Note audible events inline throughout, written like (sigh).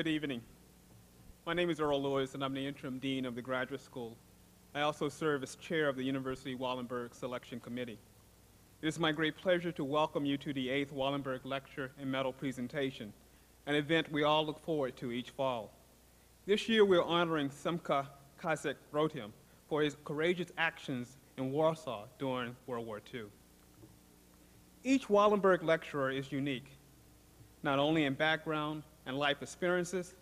Good evening. My name is Earl Lewis, and I'm the interim dean of the graduate school. I also serve as chair of the University Wallenberg Selection Committee. It is my great pleasure to welcome you to the 8th Wallenberg Lecture and Medal Presentation, an event we all look forward to each fall. This year, we're honoring Simcha Kazik Rotem for his courageous actions in Warsaw during World War II. Each Wallenberg lecturer is unique, not only in background and life experiences,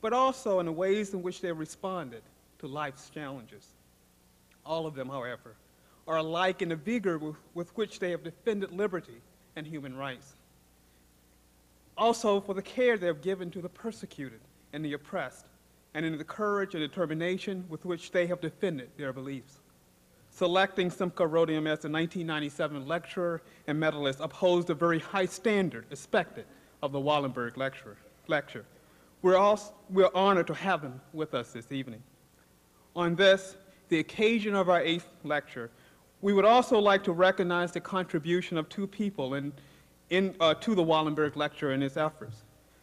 but also in the ways in which they responded to life's challenges. All of them, however, are alike in the vigor with, with which they have defended liberty and human rights. Also, for the care they have given to the persecuted and the oppressed, and in the courage and determination with which they have defended their beliefs. Selecting Simcha Rotem as the 1997 lecturer and medalist upholds the very high standard expected of the Wallenberg lecture. Lecture. We're, also, we're honored to have him with us this evening. On this, the occasion of our eighth lecture, we would also like to recognize the contribution of two people in, in, uh, to the Wallenberg lecture and its efforts.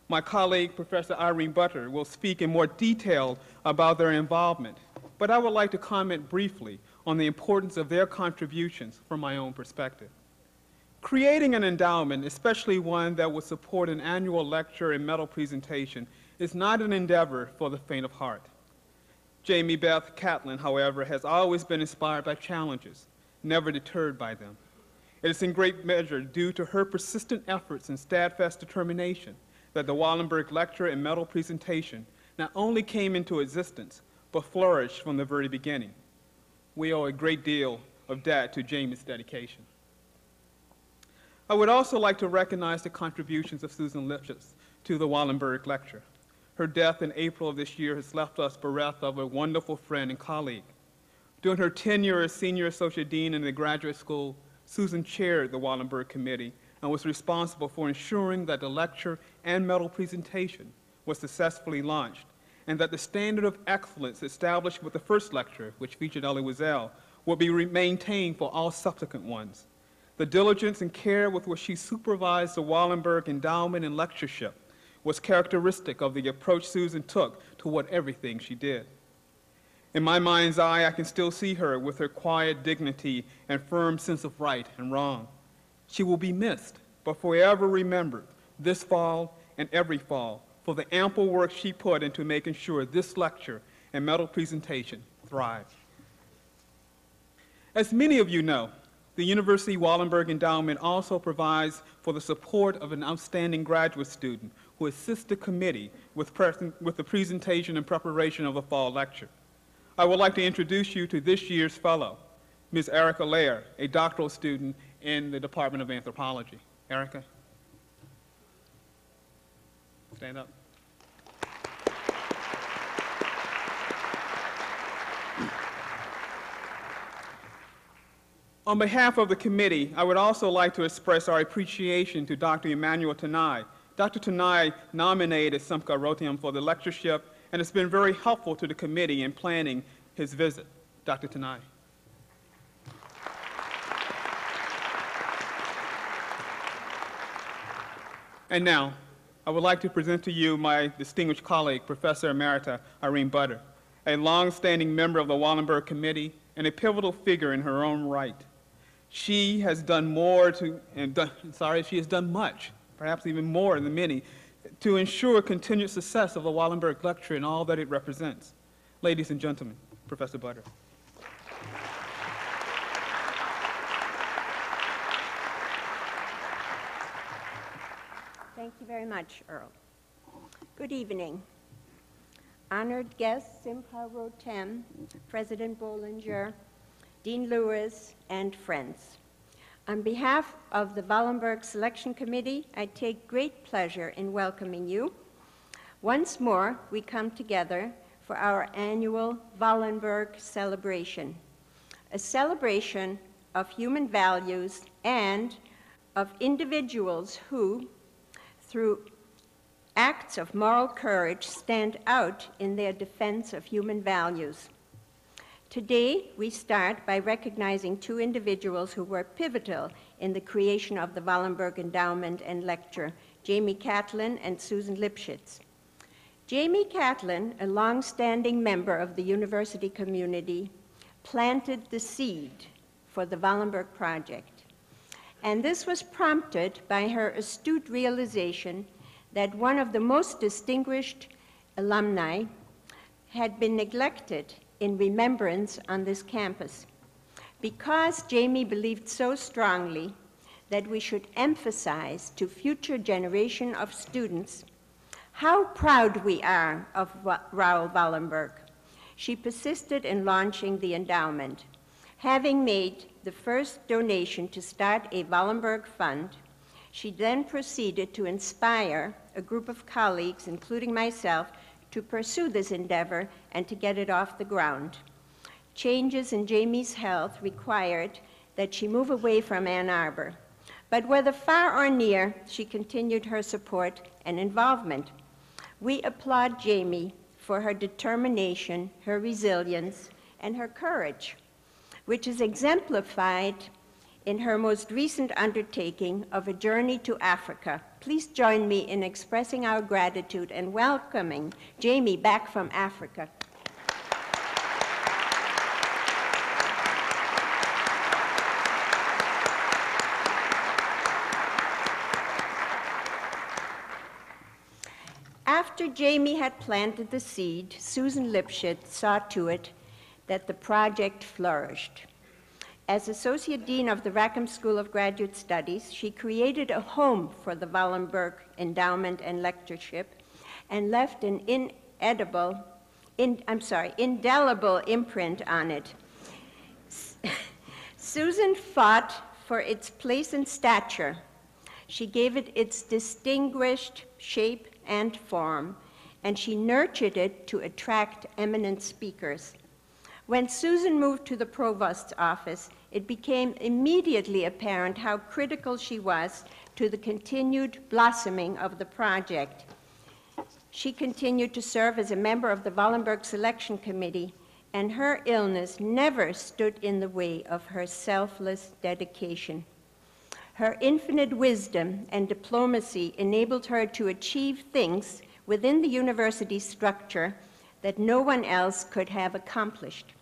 My colleague, Professor Irene Butter, will speak in more detail about their involvement, but I would like to comment briefly on the importance of their contributions from my own perspective. Creating an endowment, especially one that would support an annual lecture and medal presentation, is not an endeavor for the faint of heart. Jamie Beth Catlin, however, has always been inspired by challenges, never deterred by them. It is in great measure due to her persistent efforts and steadfast determination that the Wallenberg Lecture and Medal presentation not only came into existence, but flourished from the very beginning. We owe a great deal of that to Jamie's dedication. I would also like to recognize the contributions of Susan Lipschutz to the Wallenberg Lecture. Her death in April of this year has left us bereft of a wonderful friend and colleague. During her tenure as Senior Associate Dean in the graduate school, Susan chaired the Wallenberg Committee and was responsible for ensuring that the lecture and medal presentation was successfully launched and that the standard of excellence established with the first lecture, which featured Elie Wiesel, would be maintained for all subsequent ones. The diligence and care with which she supervised the Wallenberg endowment and lectureship was characteristic of the approach Susan took toward everything she did. In my mind's eye, I can still see her with her quiet dignity and firm sense of right and wrong. She will be missed, but forever remembered this fall and every fall for the ample work she put into making sure this lecture and medal presentation thrived. As many of you know, the University Wallenberg Endowment also provides for the support of an outstanding graduate student who assists the committee with, with the presentation and preparation of the fall lecture. I would like to introduce you to this year's fellow, Ms. Erica Lair, a doctoral student in the Department of Anthropology. Erica? Stand up. On behalf of the committee, I would also like to express our appreciation to Dr. Emanuel Tanay. Dr. Tanay nominated Simcha Rotem for the lectureship and has been very helpful to the committee in planning his visit. Dr. Tanai. And now, I would like to present to you my distinguished colleague, Professor Emerita Irene Butter, a long-standing member of the Wallenberg Committee and a pivotal figure in her own right. She has done more to, and done, sorry, she has done much, perhaps even more than many, to ensure continued success of the Wallenberg Lecture and all that it represents. Ladies and gentlemen, Professor Butter. Thank you very much, Earl. Good evening. Honored guests, Simcha Rotem, President Bollinger, Dean Lewis, and friends. On behalf of the Wallenberg Selection Committee, I take great pleasure in welcoming you. Once more, we come together for our annual Wallenberg celebration, a celebration of human values and of individuals who, through acts of moral courage, stand out in their defense of human values. Today, we start by recognizing two individuals who were pivotal in the creation of the Wallenberg Endowment and Lecture, Jamie Catlin and Susan Lipschutz. Jamie Catlin, a long-standing member of the university community, planted the seed for the Wallenberg Project. And this was prompted by her astute realization that one of the most distinguished alumni had been neglected in remembrance on this campus. Because Jamie believed so strongly that we should emphasize to future generation of students how proud we are of Raoul Wallenberg. She persisted in launching the endowment. Having made the first donation to start a Wallenberg Fund, she then proceeded to inspire a group of colleagues, including myself, to pursue this endeavor and to get it off the ground. Changes in Jamie's health required that she move away from Ann Arbor. But whether far or near, she continued her support and involvement. We applaud Jamie for her determination, her resilience, and her courage, which is exemplified in her most recent undertaking of a journey to Africa. Please join me in expressing our gratitude and welcoming Jamie back from Africa. After Jamie had planted the seed, Susan Lipschutz saw to it that the project flourished. As Associate Dean of the Rackham School of Graduate Studies, she created a home for the Wallenberg Endowment and Lectureship and left an inedible, in, I'm sorry, indelible imprint on it. (laughs) Susan fought for its place and stature. She gave it its distinguished shape and form, and she nurtured it to attract eminent speakers. When Susan moved to the provost's office, it became immediately apparent how critical she was to the continued blossoming of the project. She continued to serve as a member of the Wallenberg Selection Committee, and her illness never stood in the way of her selfless dedication. Her infinite wisdom and diplomacy enabled her to achieve things within the university structure that no one else could have accomplished.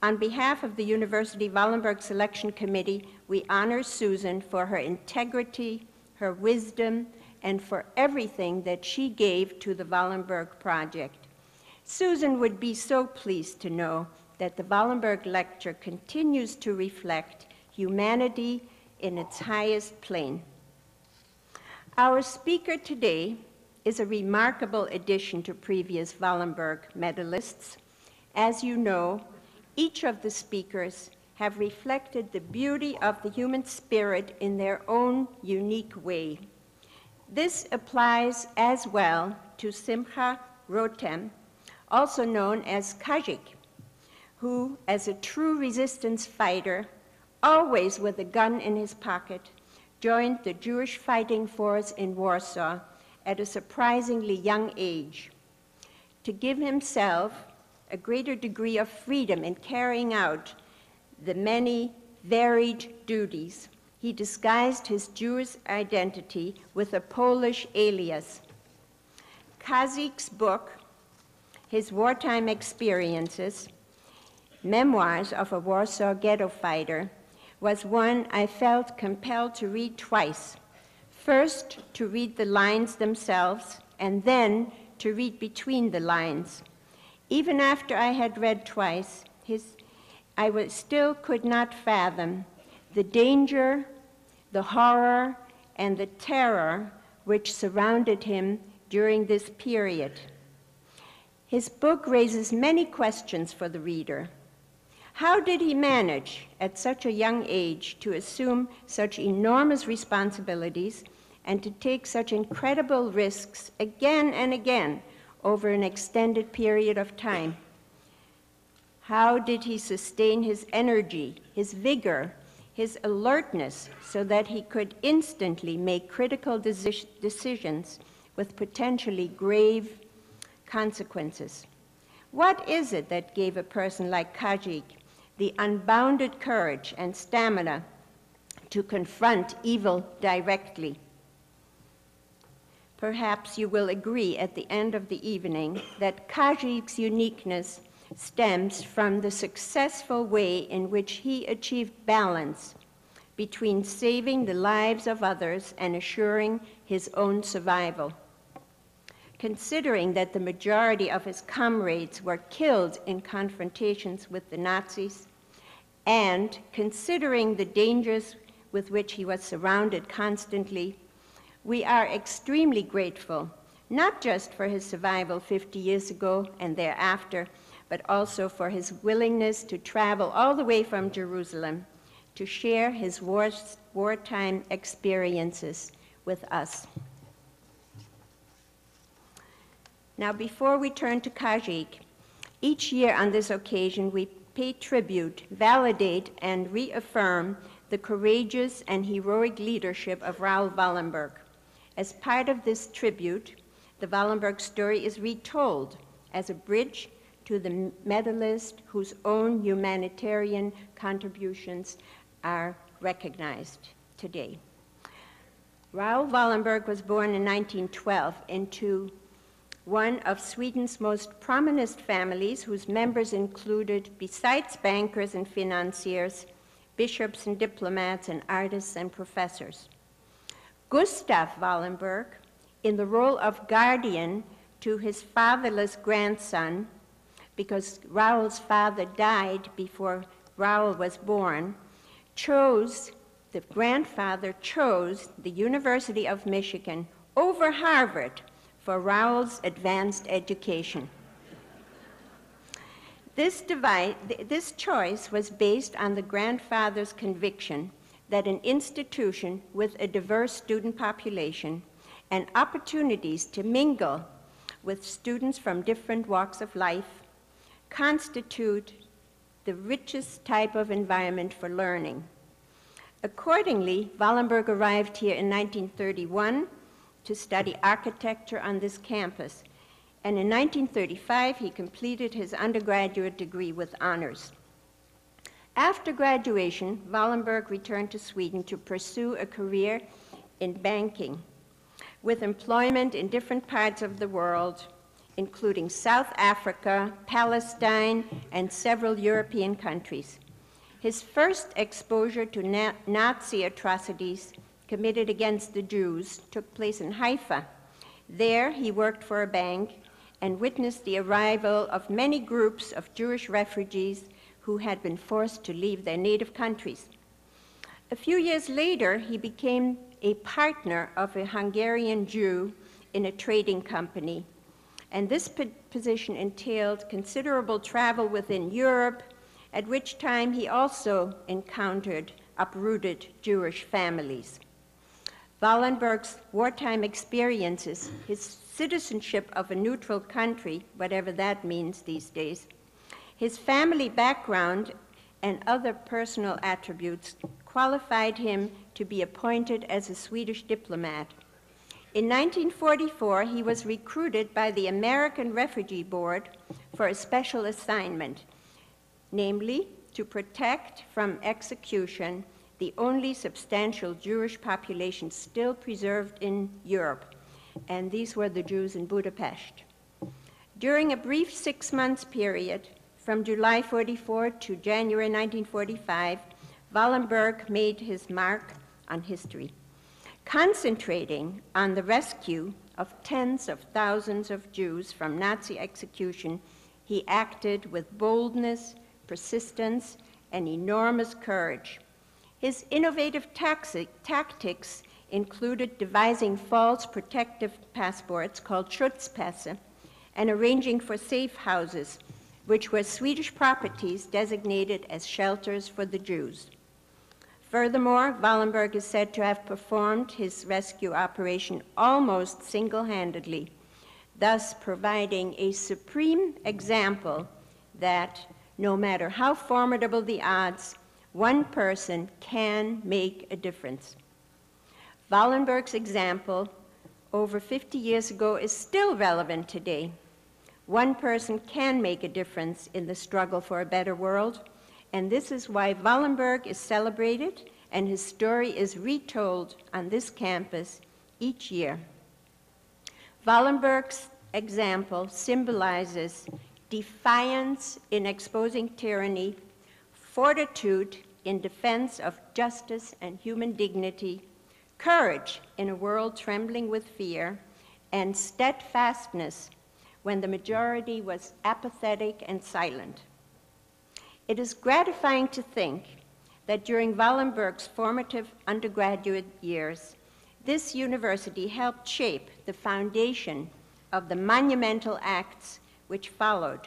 On behalf of the University Wallenberg Selection Committee, we honor Susan for her integrity, her wisdom, and for everything that she gave to the Wallenberg Project. Susan would be so pleased to know that the Wallenberg Lecture continues to reflect humanity in its highest plane. Our speaker today is a remarkable addition to previous Wallenberg medalists. As you know, each of the speakers have reflected the beauty of the human spirit in their own unique way. This applies as well to Simcha Rotem, also known as Kazik, who, as a true resistance fighter, always with a gun in his pocket, joined the Jewish fighting force in Warsaw at a surprisingly young age. To give himself a greater degree of freedom in carrying out the many varied duties, he disguised his Jewish identity with a Polish alias. Kazik's book, his wartime experiences, Memoirs of a Warsaw Ghetto Fighter, was one I felt compelled to read twice First, to read the lines themselves, and then to read between the lines. Even after I had read twice, his, I was, still could not fathom the danger, the horror, and the terror which surrounded him during this period. His book raises many questions for the reader. How did he manage at such a young age to assume such enormous responsibilities and to take such incredible risks again and again over an extended period of time? How did he sustain his energy, his vigor, his alertness so that he could instantly make critical deci decisions with potentially grave consequences? What is it that gave a person like Kazik the unbounded courage and stamina to confront evil directly? Perhaps you will agree at the end of the evening that Kazik's uniqueness stems from the successful way in which he achieved balance between saving the lives of others and assuring his own survival. Considering that the majority of his comrades were killed in confrontations with the Nazis, and considering the dangers with which he was surrounded constantly, we are extremely grateful, not just for his survival 50 years ago and thereafter, but also for his willingness to travel all the way from Jerusalem to share his war, wartime experiences with us. Now, before we turn to Kazik, each year on this occasion we pay tribute, validate, and reaffirm the courageous and heroic leadership of Raoul Wallenberg. As part of this tribute, the Wallenberg story is retold as a bridge to the medalist whose own humanitarian contributions are recognized today. Raoul Wallenberg was born in 1912 into one of Sweden's most prominent families, whose members included, besides bankers and financiers, bishops and diplomats, and artists and professors. Gustav Wallenberg, in the role of guardian to his fatherless grandson, because Raoul's father died before Raoul was born, chose, the grandfather chose the University of Michigan over Harvard for Raoul's advanced education. This, this choice was based on the grandfather's conviction that an institution with a diverse student population and opportunities to mingle with students from different walks of life constitute the richest type of environment for learning. Accordingly, Wallenberg arrived here in 1931 to study architecture on this campus and in 1935 he completed his undergraduate degree with honors. After graduation, Wallenberg returned to Sweden to pursue a career in banking, with employment in different parts of the world, including South Africa, Palestine, and several European countries. His first exposure to na Nazi atrocities committed against the Jews took place in Haifa. There, he worked for a bank and witnessed the arrival of many groups of Jewish refugees who had been forced to leave their native countries. A few years later, he became a partner of a Hungarian Jew in a trading company. And this position entailed considerable travel within Europe, at which time he also encountered uprooted Jewish families. Wallenberg's wartime experiences, his citizenship of a neutral country, whatever that means these days, his family background, and other personal attributes qualified him to be appointed as a Swedish diplomat. In 1944, he was recruited by the American Refugee Board for a special assignment, namely to protect from execution the only substantial Jewish population still preserved in Europe, and these were the Jews in Budapest. During a brief six months period, from July 44 to January 1945, Wallenberg made his mark on history, concentrating on the rescue of tens of thousands of Jews from Nazi execution. He acted with boldness, persistence, and enormous courage. His innovative tactics included devising false protective passports called Schutzpässe and arranging for safe houses, which were Swedish properties designated as shelters for the Jews. Furthermore, Wallenberg is said to have performed his rescue operation almost single-handedly, thus providing a supreme example that no matter how formidable the odds, one person can make a difference. Wallenberg's example over 50 years ago is still relevant today. One person can make a difference in the struggle for a better world, and this is why Wallenberg is celebrated and his story is retold on this campus each year. Wallenberg's example symbolizes defiance in exposing tyranny, fortitude in defense of justice and human dignity, courage in a world trembling with fear, and steadfastness when the majority was apathetic and silent. It is gratifying to think that during Wallenberg's formative undergraduate years, this university helped shape the foundation of the monumental acts which followed,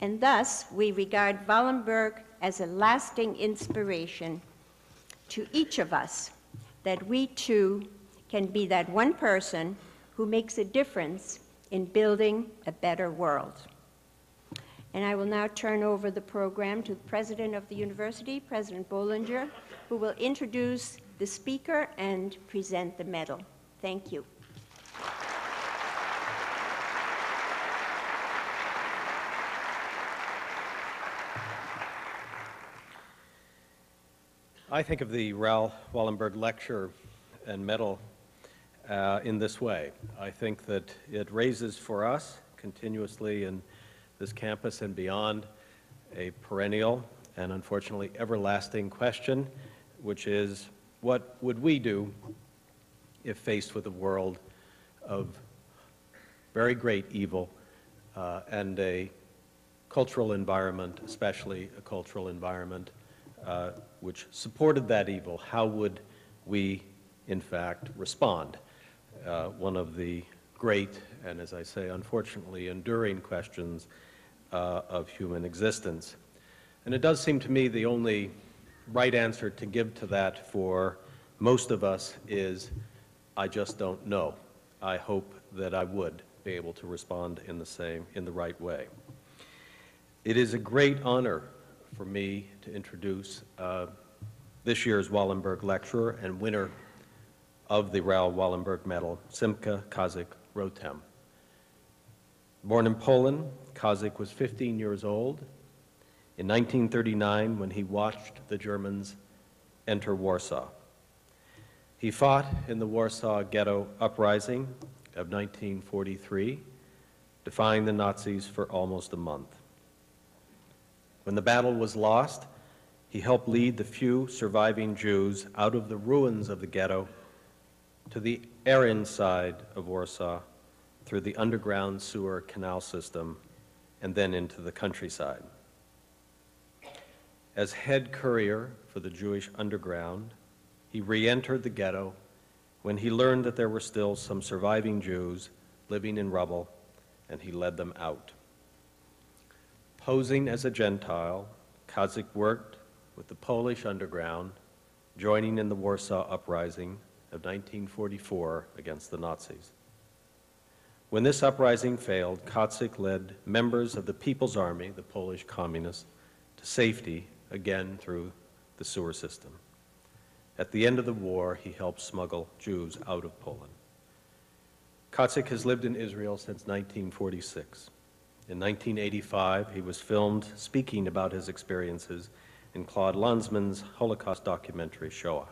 and thus we regard Wallenberg as a lasting inspiration to each of us that we too can be that one person who makes a difference in building a better world. And I will now turn over the program to the president of the university, President Bollinger, who will introduce the speaker and present the medal. Thank you. I think of the Raoul Wallenberg Lecture and Medal uh, in this way. I think that it raises for us continuously in this campus and beyond a perennial and unfortunately everlasting question, which is what would we do if faced with a world of very great evil uh, and a cultural environment, especially a cultural environment uh, which supported that evil, how would we, in fact, respond? Uh, one of the great, and as I say, unfortunately, enduring questions uh, of human existence. And it does seem to me the only right answer to give to that for most of us is, I just don't know. I hope that I would be able to respond in the same, in the right way. It is a great honor for me to introduce uh, this year's Wallenberg lecturer and winner of the Raoul Wallenberg Medal, Simcha Kazik Rotem. Born in Poland, Kazik was 15 years old in 1939 when he watched the Germans enter Warsaw. He fought in the Warsaw Ghetto Uprising of 1943, defying the Nazis for almost a month. When the battle was lost, he helped lead the few surviving Jews out of the ruins of the ghetto to the Aryan side of Warsaw through the underground sewer canal system and then into the countryside. As head courier for the Jewish underground, he re entered the ghetto when he learned that there were still some surviving Jews living in rubble, and he led them out. Posing as a Gentile, Kazik worked with the Polish underground, joining in the Warsaw Uprising of 1944 against the Nazis. When this uprising failed, Kazik led members of the People's Army, the Polish communists, to safety, again through the sewer system. At the end of the war, he helped smuggle Jews out of Poland. Kazik has lived in Israel since 1946. In 1985, he was filmed speaking about his experiences in Claude Lanzmann's Holocaust documentary, Shoah.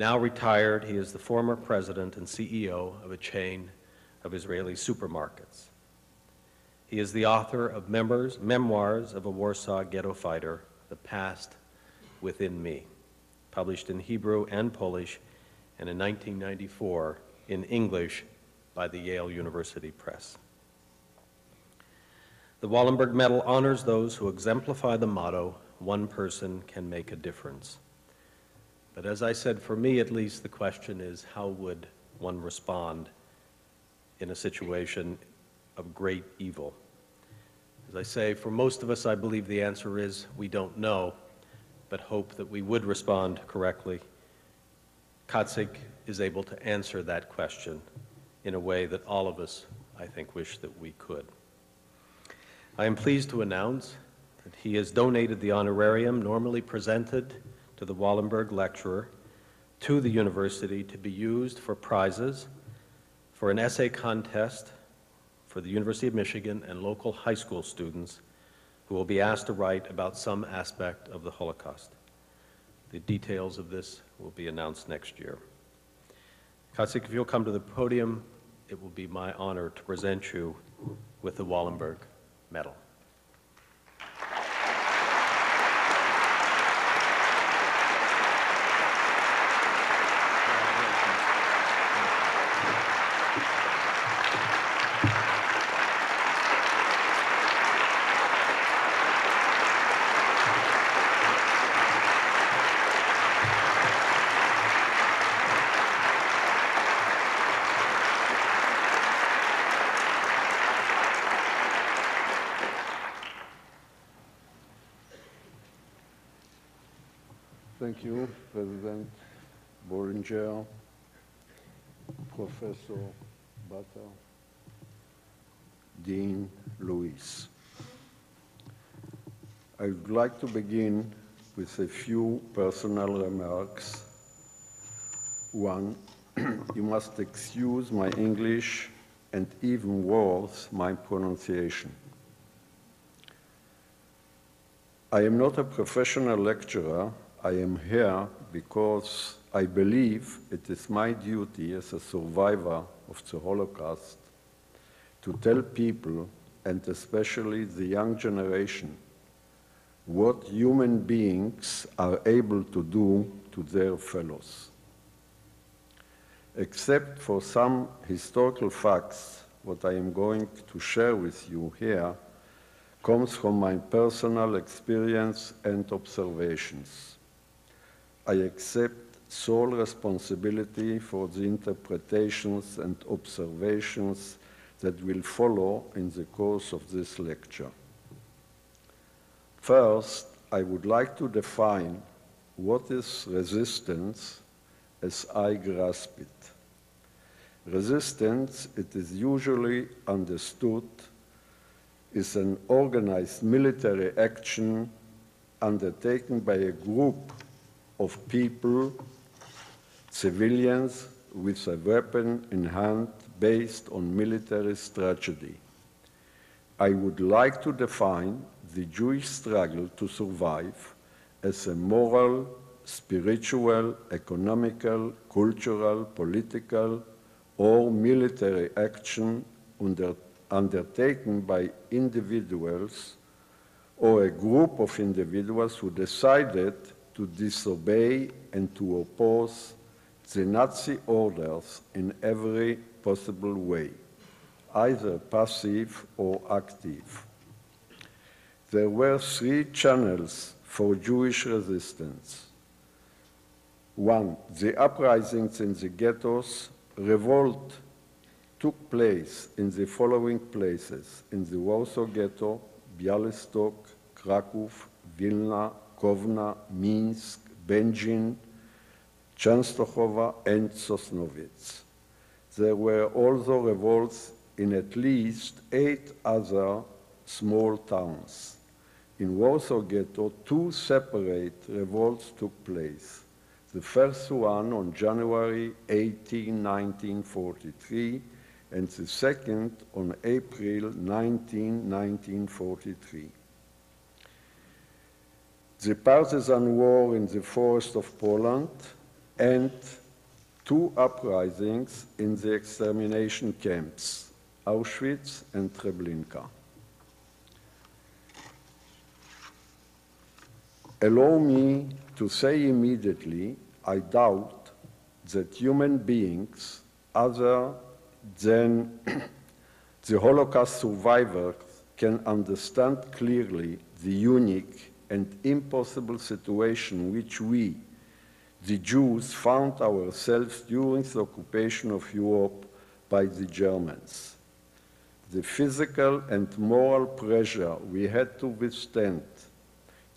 Now retired, he is the former president and CEO of a chain of Israeli supermarkets. He is the author of members, Memoirs of a Warsaw Ghetto Fighter, The Past Within Me, published in Hebrew and Polish, and in 1994 in English by the Yale University Press. The Wallenberg Medal honors those who exemplify the motto, one person can make a difference. But as I said, for me at least, the question is how would one respond in a situation of great evil? As I say, for most of us, I believe the answer is we don't know, but hope that we would respond correctly. Kazik is able to answer that question in a way that all of us, I think, wish that we could. I am pleased to announce that he has donated the honorarium normally presented to the Wallenberg lecturer to the university to be used for prizes for an essay contest for the University of Michigan and local high school students who will be asked to write about some aspect of the Holocaust. The details of this will be announced next year. Kazik, if you'll come to the podium it will be my honor to present you with the Wallenberg Medal. Thank you, President Bollinger, Professor Butter, Dean Lewis. I would like to begin with a few personal remarks. One, (clears throat) you must excuse my English and even worse, my pronunciation. I am not a professional lecturer. I am here because I believe it is my duty as a survivor of the Holocaust to tell people, and especially the young generation, what human beings are able to do to their fellows. Except for some historical facts, what I am going to share with you here comes from my personal experience and observations. I accept sole responsibility for the interpretations and observations that will follow in the course of this lecture. First, I would like to define what is resistance as I grasp it. Resistance, it is usually understood, is an organized military action undertaken by a group of people, civilians, with a weapon in hand based on military strategy. I would like to define the Jewish struggle to survive as a moral, spiritual, economical, cultural, political, or military action under, undertaken by individuals or a group of individuals who decided to disobey and to oppose the Nazi orders in every possible way, either passive or active. There were three channels for Jewish resistance. One, the uprisings in the ghettos, revolt took place in the following places in the Warsaw Ghetto, Bialystok, Kraków, Vilna, Kovno, Minsk, Będzin, Częstochowa, and Sosnowiec. There were also revolts in at least eight other small towns. In Warsaw Ghetto, two separate revolts took place. The first one on January 18, 1943, and the second on April 19, 1943. The partisan war in the forest of Poland and two uprisings in the extermination camps, Auschwitz and Treblinka. Allow me to say immediately, I doubt that human beings other than (clears throat) the Holocaust survivors can understand clearly the unique and impossible situation which we, the Jews, found ourselves during the occupation of Europe by the Germans. The physical and moral pressure we had to withstand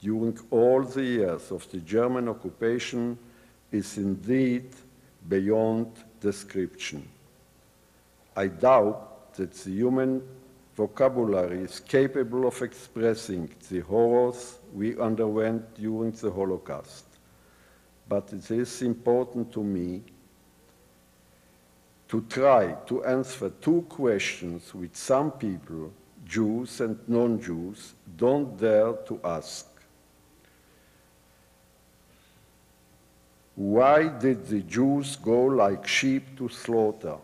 during all the years of the German occupation is indeed beyond description. I doubt that the human vocabulary is capable of expressing the horrors we underwent during the Holocaust. But it is important to me to try to answer two questions which some people, Jews and non-Jews, don't dare to ask. Why did the Jews go like sheep to slaughter?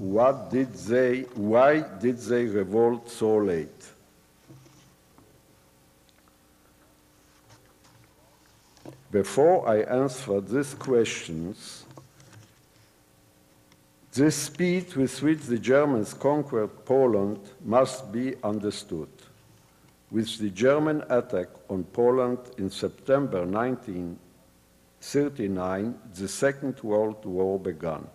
what did they, why did they revolt so late? Before I answer these questions, the speed with which the Germans conquered Poland must be understood. With the German attack on Poland in September 1939, the Second World War began.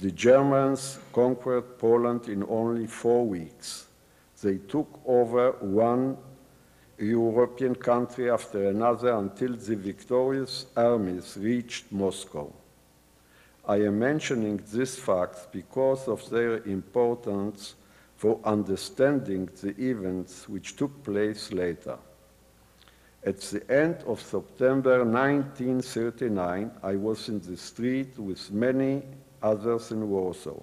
The Germans conquered Poland in only four weeks. They took over one European country after another until the victorious armies reached Moscow. I am mentioning these facts because of their importance for understanding the events which took place later. At the end of September 1939, I was in the street with many others in Warsaw,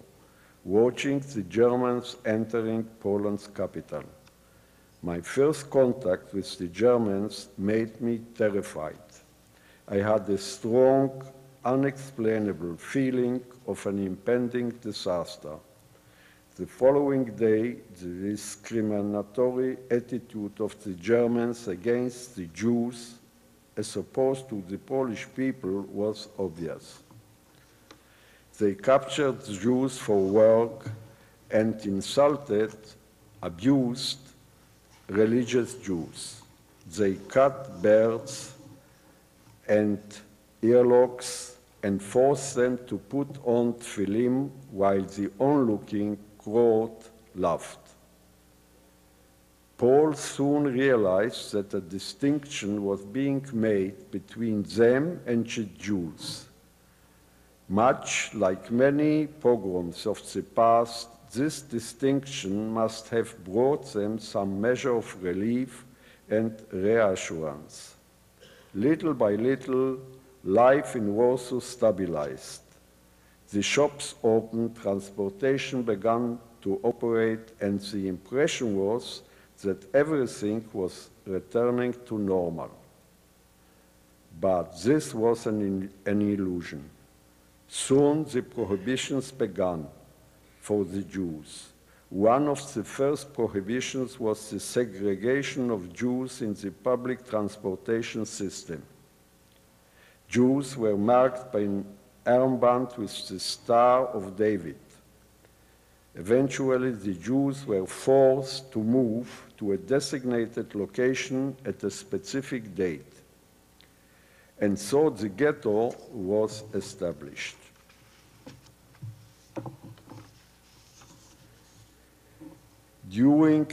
watching the Germans entering Poland's capital. My first contact with the Germans made me terrified. I had a strong, unexplainable feeling of an impending disaster. The following day, the discriminatory attitude of the Germans against the Jews as opposed to the Polish people was obvious. They captured Jews for work and insulted, abused religious Jews. They cut beards and earlocks and forced them to put on tefillin while the onlooking crowd laughed. Paul soon realized that a distinction was being made between them and the Jews. Much like many pogroms of the past, this distinction must have brought them some measure of relief and reassurance. Little by little, life in Warsaw stabilized. The shops opened, transportation began to operate, and the impression was that everything was returning to normal. But this was an, an illusion. Soon the prohibitions began for the Jews. One of the first prohibitions was the segregation of Jews in the public transportation system. Jews were marked by an armband with the Star of David. Eventually, the Jews were forced to move to a designated location at a specific date. And so the ghetto was established. During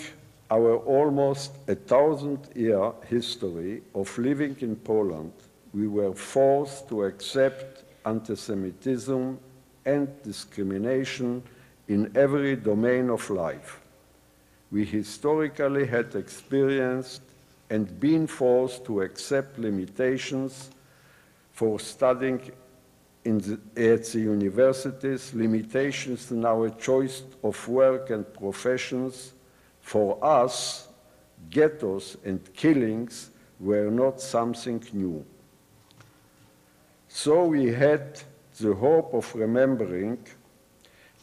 our almost a thousand year history of living in Poland, we were forced to accept anti-Semitism and discrimination in every domain of life. We historically had experienced and been forced to accept limitations for studying in the, at the universities, limitations in our choice of work and professions. For us, ghettos and killings were not something new. So we had the hope of remembering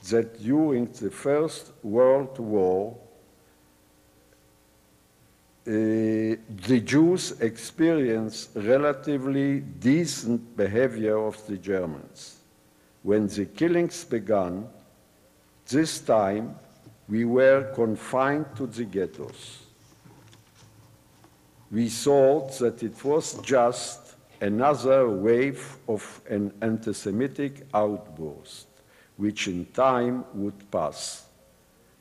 that during the First World War, Uh, the Jews experienced relatively decent behavior of the Germans. When the killings began, this time we were confined to the ghettos. We thought that it was just another wave of an anti Semitic outburst, which in time would pass.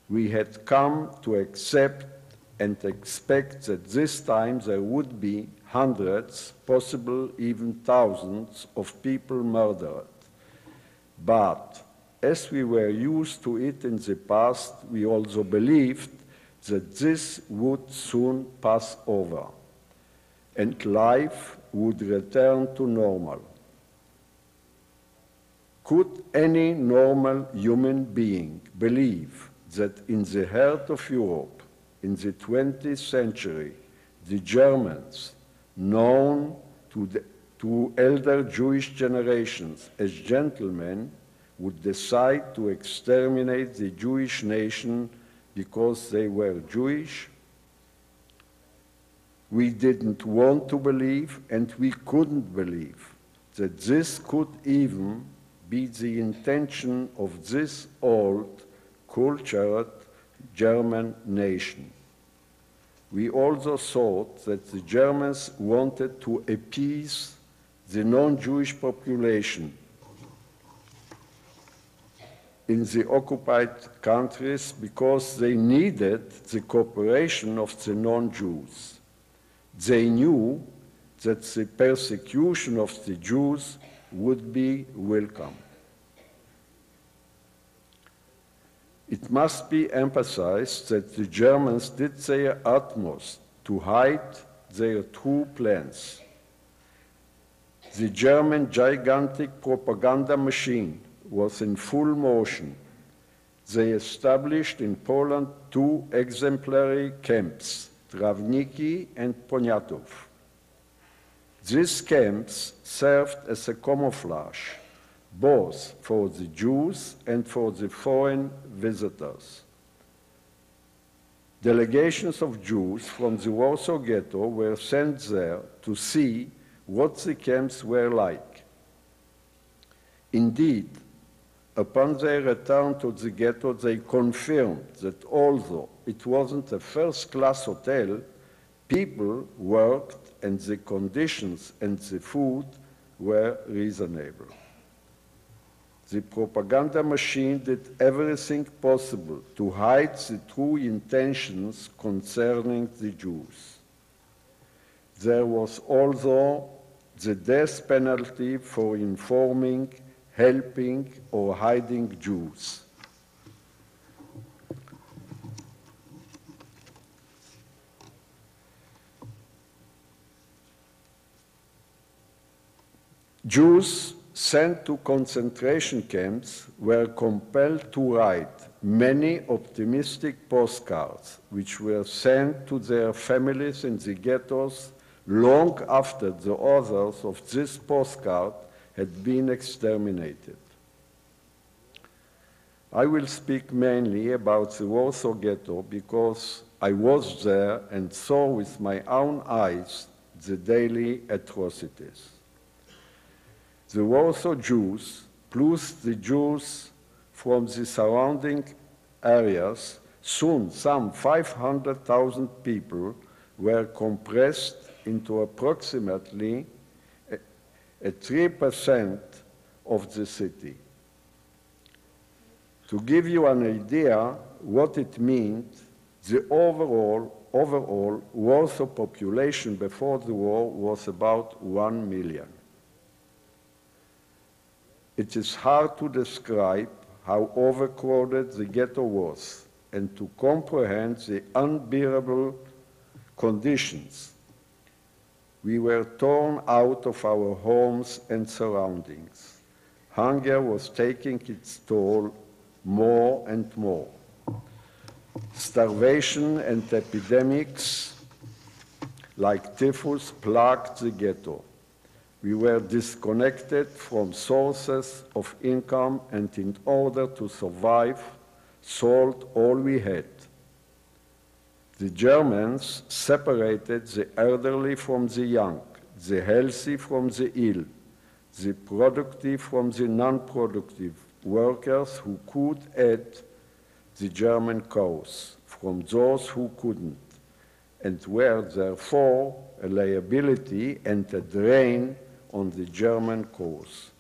We had come to accept and expect that this time there would be hundreds, possible even thousands of people murdered. But as we were used to it in the past, we also believed that this would soon pass over and life would return to normal. Could any normal human being believe that in the heart of Europe, in the 20th century, the Germans, known to, the, to elder Jewish generations as gentlemen, would decide to exterminate the Jewish nation because they were Jewish? We didn't want to believe and we couldn't believe that this could even be the intention of this old, cultured German nation. We also thought that the Germans wanted to appease the non-Jewish population in the occupied countries because they needed the cooperation of the non-Jews. They knew that the persecution of the Jews would be welcome. It must be emphasized that the Germans did their utmost to hide their true plans. The German gigantic propaganda machine was in full motion. They established in Poland two exemplary camps, Trawniki and Poniatów. These camps served as a camouflage, both for the Jews and for the foreign visitors. Delegations of Jews from the Warsaw Ghetto were sent there to see what the camps were like. Indeed, upon their return to the ghetto, they confirmed that although it wasn't a first class hotel, people worked and the conditions and the food were reasonable. The propaganda machine did everything possible to hide the true intentions concerning the Jews. There was also the death penalty for informing, helping, or hiding Jews. Jews sent to concentration camps were compelled to write many optimistic postcards, which were sent to their families in the ghettos long after the authors of this postcard had been exterminated. I will speak mainly about the Warsaw Ghetto because I was there and saw with my own eyes the daily atrocities. The Warsaw Jews, plus the Jews from the surrounding areas, soon some 500,000 people were compressed into approximately a 3% of the city. To give you an idea what it meant, the overall, overall Warsaw population before the war was about 1 million. It is hard to describe how overcrowded the ghetto was and to comprehend the unbearable conditions. We were torn out of our homes and surroundings. Hunger was taking its toll more and more. Starvation and epidemics like typhus plagued the ghetto. We were disconnected from sources of income and in order to survive, sold all we had. The Germans separated the elderly from the young, the healthy from the ill, the productive from the non-productive workers who could add the German cause from those who couldn't, and were therefore a liability and a drain on the German cause.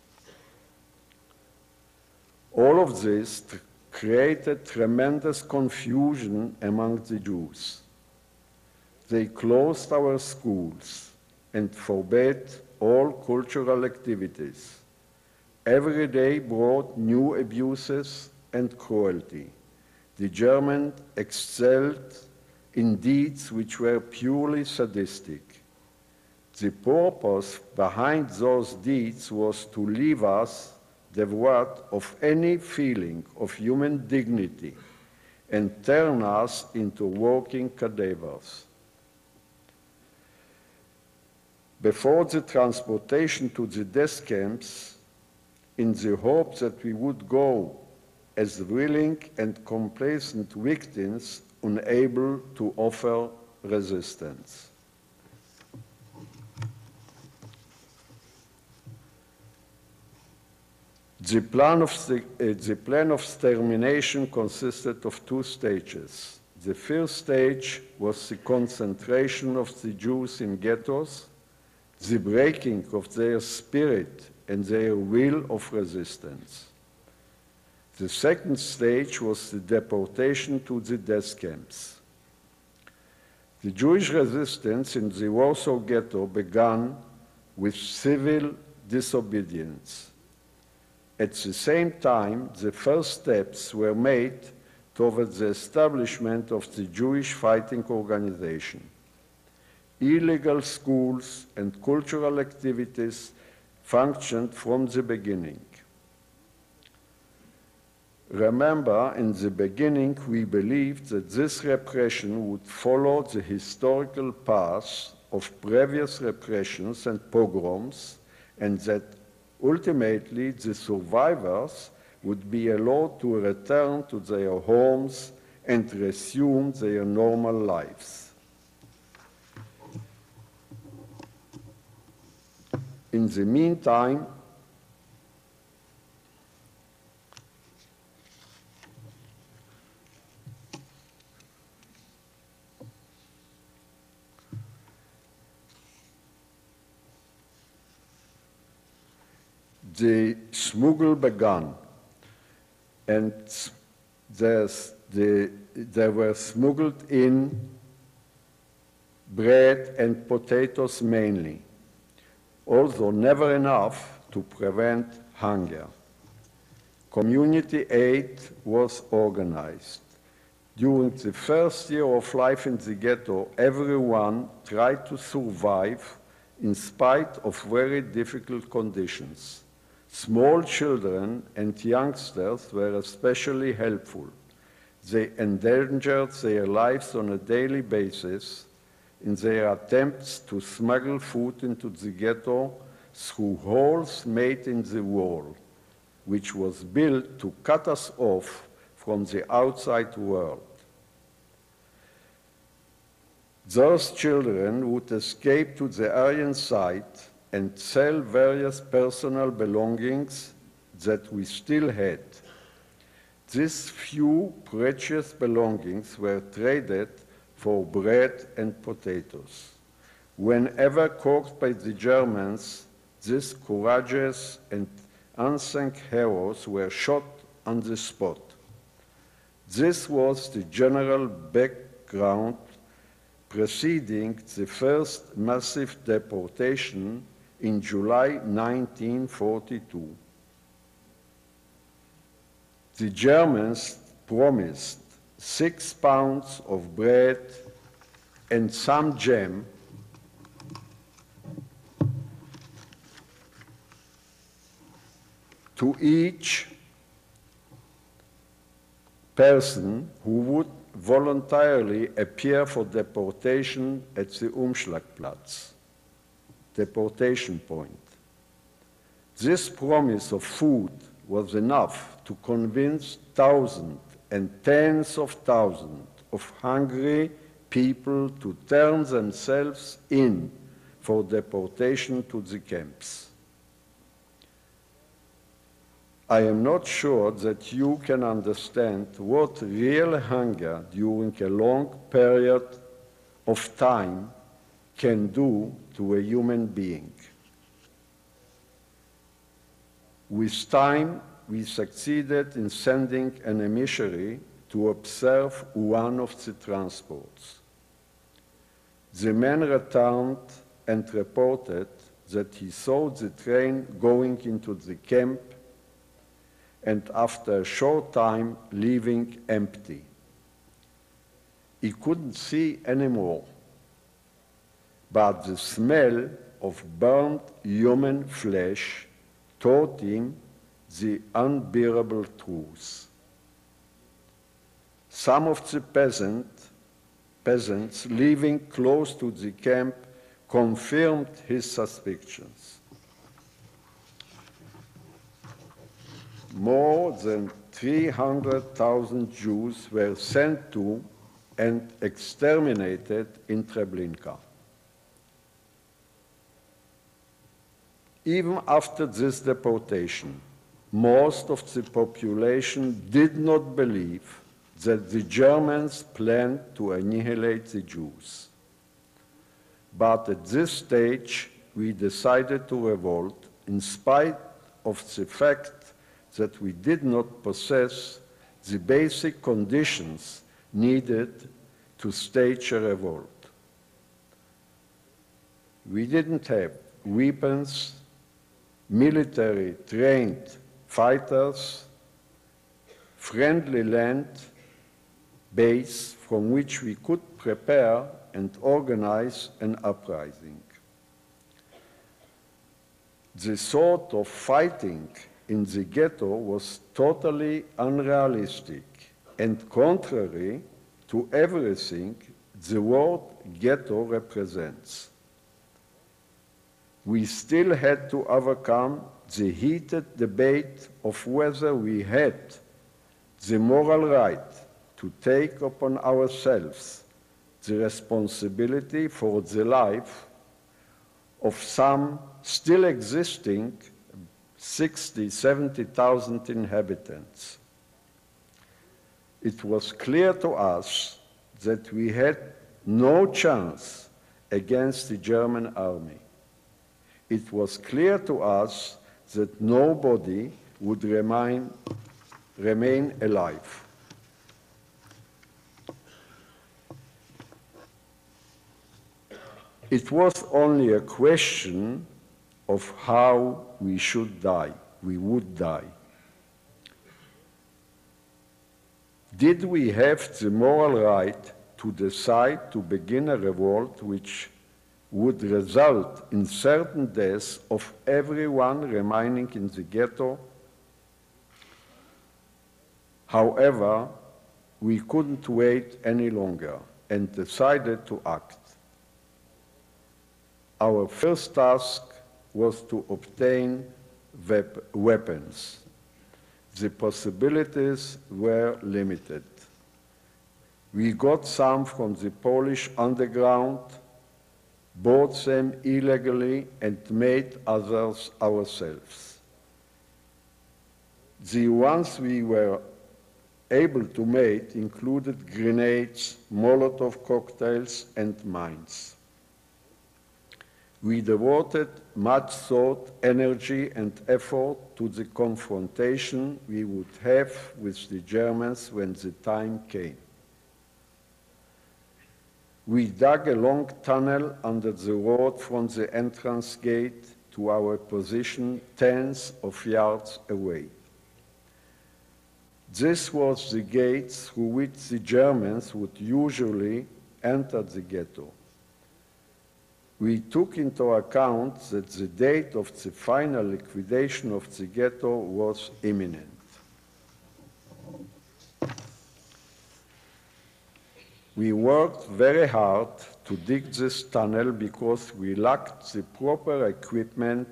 All of this created tremendous confusion among the Jews. They closed our schools and forbade all cultural activities. Every day brought new abuses and cruelty. The Germans excelled in deeds which were purely sadistic. The purpose behind those deeds was to leave us devoid of any feeling of human dignity and turn us into walking cadavers. Before the transportation to the death camps, in the hope that we would go as willing and complacent victims unable to offer resistance. The plan, of, uh, the plan of extermination consisted of two stages. The first stage was the concentration of the Jews in ghettos, the breaking of their spirit and their will of resistance. The second stage was the deportation to the death camps. The Jewish resistance in the Warsaw Ghetto began with civil disobedience. At the same time, the first steps were made towards the establishment of the Jewish Fighting Organization. Illegal schools and cultural activities functioned from the beginning. Remember, in the beginning, we believed that this repression would follow the historical path of previous repressions and pogroms, and that ultimately the survivors would be allowed to return to their homes and resume their normal lives. In the meantime, the smuggle began, and the, there were smuggled in bread and potatoes mainly, although never enough to prevent hunger. Community aid was organized. During the first year of life in the ghetto, everyone tried to survive in spite of very difficult conditions. Small children and youngsters were especially helpful. They endangered their lives on a daily basis in their attempts to smuggle food into the ghetto through holes made in the wall, which was built to cut us off from the outside world. Those children would escape to the Aryan side and sell various personal belongings that we still had. These few precious belongings were traded for bread and potatoes. Whenever caught by the Germans, these courageous and unsung heroes were shot on the spot. This was the general background preceding the first massive deportation in July 1942. The Germans promised six pounds of bread and some jam to each person who would voluntarily appear for deportation at the Umschlagplatz, deportation point. This promise of food was enough to convince thousands and tens of thousands of hungry people to turn themselves in for deportation to the camps. I am not sure that you can understand what real hunger during a long period of time can do to a human being. With time, we succeeded in sending an emissary to observe one of the transports. The man returned and reported that he saw the train going into the camp and after a short time leaving empty. He couldn't see anymore, but the smell of burnt human flesh taught him the unbearable truth. Some of the peasant, peasants living close to the camp confirmed his suspicions. more than 300,000 Jews were sent to and exterminated in Treblinka. Even after this deportation, most of the population did not believe that the Germans planned to annihilate the Jews. But at this stage, we decided to revolt in spite of the fact that we did not possess the basic conditions needed to stage a revolt. We didn't have weapons, military trained fighters, friendly land base from which we could prepare and organize an uprising. The sort of fighting in the ghetto was totally unrealistic and contrary to everything the word ghetto represents. We still had to overcome the heated debate of whether we had the moral right to take upon ourselves the responsibility for the life of some still existing 60, 70,000 inhabitants. It was clear to us that we had no chance against the German army. It was clear to us that nobody would remain, remain alive. It was only a question of how we should die, we would die. Did we have the moral right to decide to begin a revolt which would result in certain deaths of everyone remaining in the ghetto? However, we couldn't wait any longer and decided to act. Our first task was to obtain weapons. The possibilities were limited. We got some from the Polish underground, bought them illegally, and made others ourselves. The ones we were able to make included grenades, Molotov cocktails, and mines. We devoted much thought, energy, and effort to the confrontation we would have with the Germans when the time came. We dug a long tunnel under the road from the entrance gate to our position tens of yards away. This was the gate through which the Germans would usually enter the ghetto we took into account that the date of the final liquidation of the ghetto was imminent. We worked very hard to dig this tunnel because we lacked the proper equipment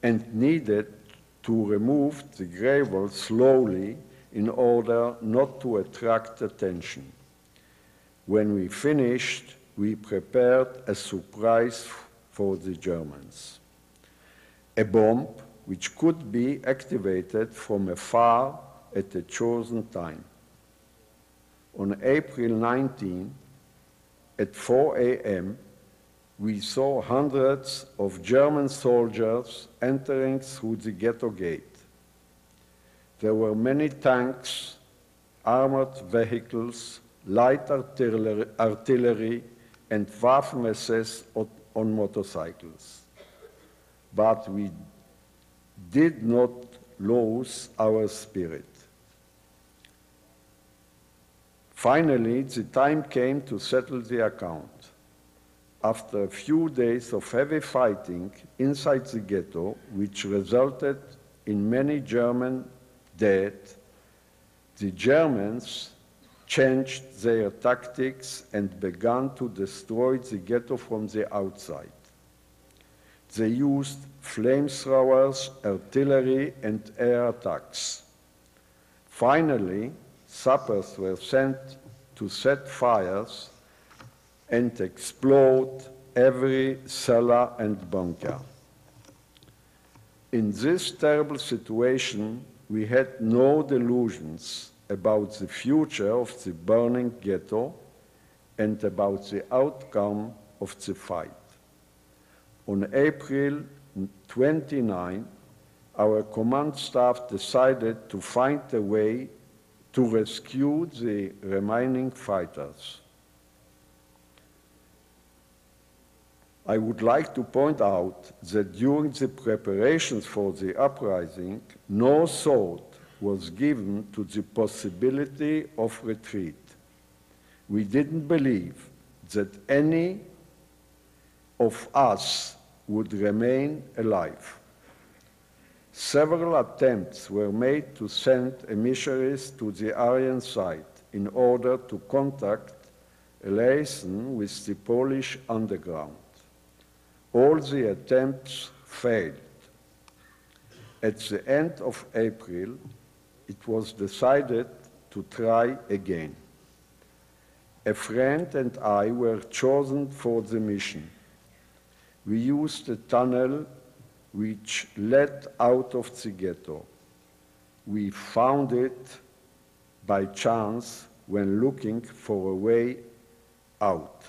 and needed to remove the gravel slowly in order not to attract attention. When we finished, we prepared a surprise for the Germans. A bomb which could be activated from afar at a chosen time. On April 19, at 4 a.m., we saw hundreds of German soldiers entering through the ghetto gate. There were many tanks, armored vehicles, light artillery, artillery and Waffen-SS on motorcycles. But we did not lose our spirit. Finally, the time came to settle the account. After a few days of heavy fighting inside the ghetto, which resulted in many German dead, the Germans changed their tactics and began to destroy the ghetto from the outside. They used flamethrowers, artillery, and air attacks. Finally, sappers were sent to set fires and explode every cellar and bunker. In this terrible situation, we had no delusions about the future of the burning ghetto and about the outcome of the fight. On April 29, our command staff decided to find a way to rescue the remaining fighters. I would like to point out that during the preparations for the uprising, no thought was given to the possibility of retreat. We didn't believe that any of us would remain alive. Several attempts were made to send emissaries to the Aryan side in order to contact a liaison with the Polish underground. All the attempts failed. At the end of April, it was decided to try again. A friend and I were chosen for the mission. We used a tunnel which led out of the ghetto. We found it by chance when looking for a way out.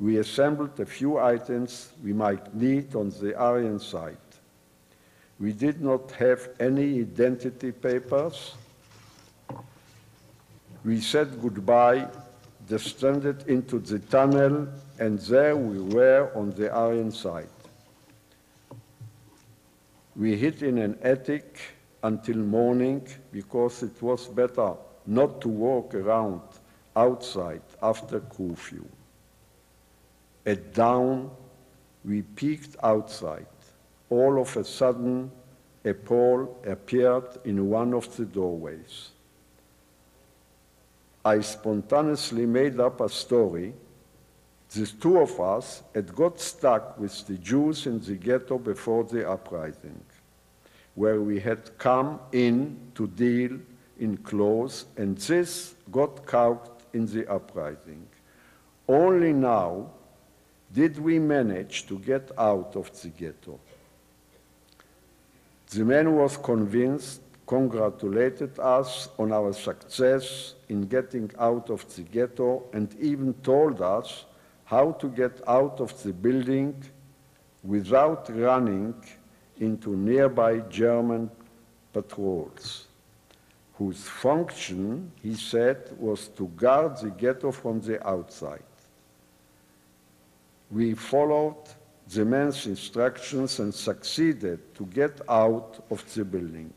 We assembled a few items we might need on the Aryan side. We did not have any identity papers. We said goodbye, descended into the tunnel, and there we were on the Aryan side. We hid in an attic until morning because it was better not to walk around outside after curfew. At dawn, we peeked outside. All of a sudden, a pole appeared in one of the doorways. I spontaneously made up a story. The two of us had got stuck with the Jews in the ghetto before the uprising, where we had come in to deal in clothes, and this got caught in the uprising. Only now did we manage to get out of the ghetto. The man was convinced, congratulated us on our success in getting out of the ghetto, and even told us how to get out of the building without running into nearby German patrols, whose function, he said, was to guard the ghetto from the outside. We followed the man's instructions and succeeded to get out of the building.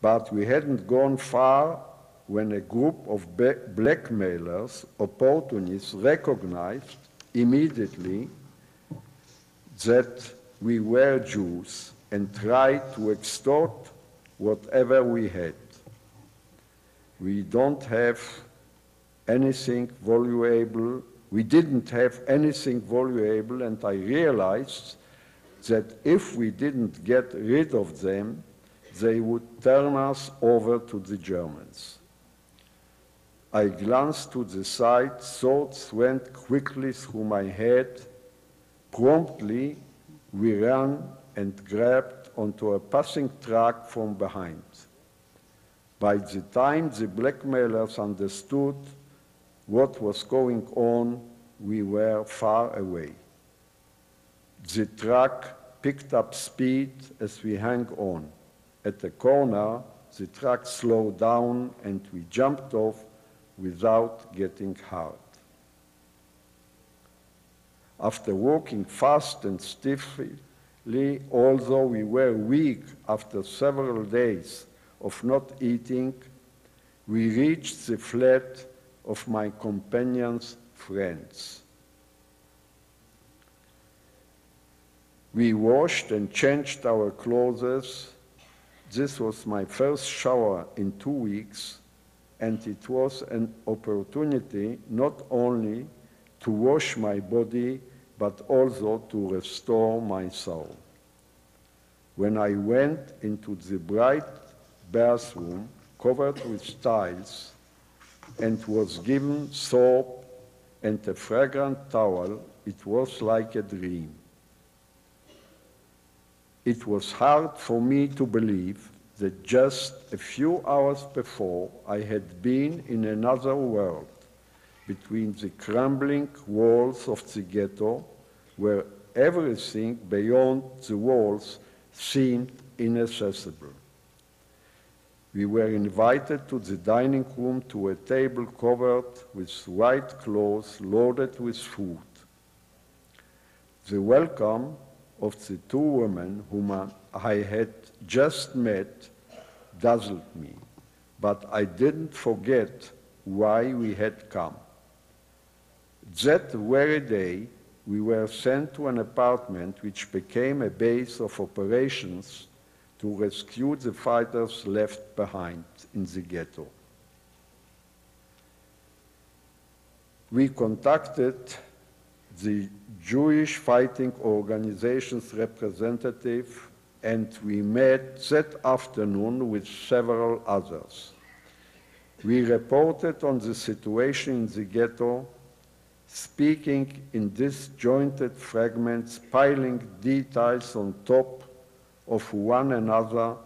But we hadn't gone far when a group of blackmailers, opportunists, recognized immediately that we were Jews and tried to extort whatever we had. We don't have anything valuable we didn't have anything valuable, and I realized that if we didn't get rid of them, they would turn us over to the Germans. I glanced to the side, thoughts went quickly through my head. Promptly, we ran and grabbed onto a passing truck from behind. By the time the blackmailers understood what was going on, we were far away. The truck picked up speed as we hung on. At the corner, the truck slowed down and we jumped off without getting hurt. After walking fast and stiffly, although we were weak after several days of not eating, we reached the flat of my companion's friends. We washed and changed our clothes. This was my first shower in two weeks, and it was an opportunity not only to wash my body, but also to restore my soul. When I went into the bright bathroom covered with tiles and was given soap and a fragrant towel, it was like a dream. It was hard for me to believe that just a few hours before I had been in another world between the crumbling walls of the ghetto where everything beyond the walls seemed inaccessible. We were invited to the dining room to a table covered with white cloths loaded with food. The welcome of the two women whom I had just met dazzled me, but I didn't forget why we had come. That very day, we were sent to an apartment which became a base of operations to rescue the fighters left behind in the ghetto. We contacted the Jewish Fighting Organization's representative and we met that afternoon with several others. We reported on the situation in the ghetto, speaking in disjointed fragments, piling details on top of one another.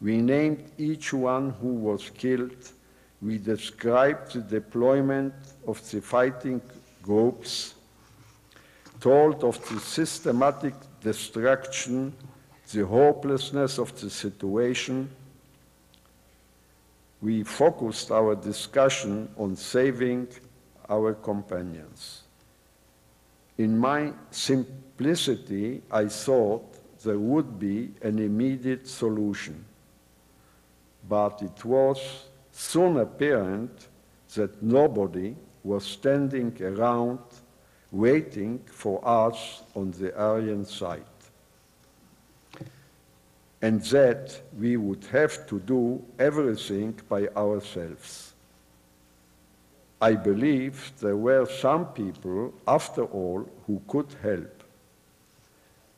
We named each one who was killed. We described the deployment of the fighting groups, told of the systematic destruction, the hopelessness of the situation. We focused our discussion on saving our companions. In my simplicity, I thought there would be an immediate solution. But it was soon apparent that nobody was standing around waiting for us on the Aryan side. And that we would have to do everything by ourselves. I believe there were some people, after all, who could help.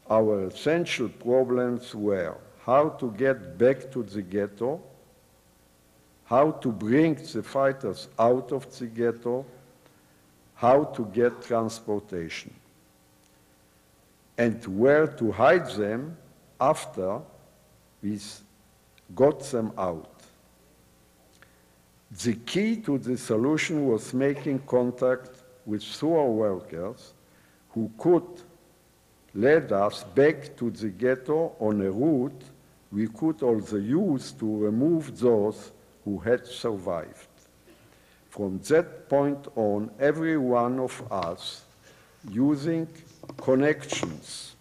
Our essential problems were how to get back to the ghetto, how to bring the fighters out of the ghetto, how to get transportation, and where to hide them after we got them out. The key to the solution was making contact with sewer workers who could lead us back to the ghetto on a route we could also use to remove those who had survived. From that point on, every one of us, using connections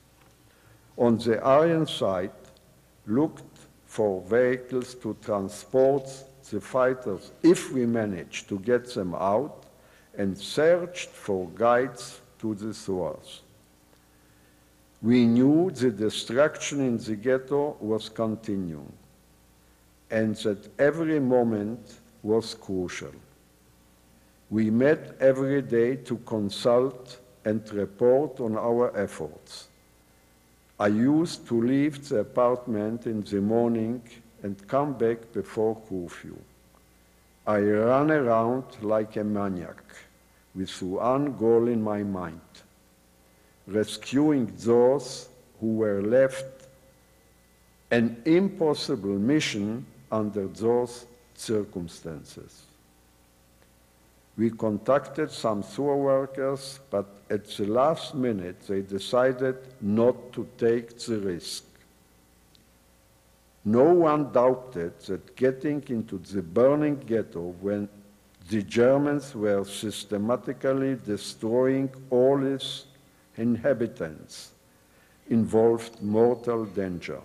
on the Aryan side, looked for vehicles to transport the fighters if we managed to get them out and searched for guides to the sewers. We knew the destruction in the ghetto was continuing and that every moment was crucial. We met every day to consult and report on our efforts. I used to leave the apartment in the morning and come back before curfew. I ran around like a maniac with one goal in my mind rescuing those who were left, an impossible mission under those circumstances. We contacted some sewer workers, but at the last minute they decided not to take the risk. No one doubted that getting into the burning ghetto when the Germans were systematically destroying all its inhabitants involved mortal danger.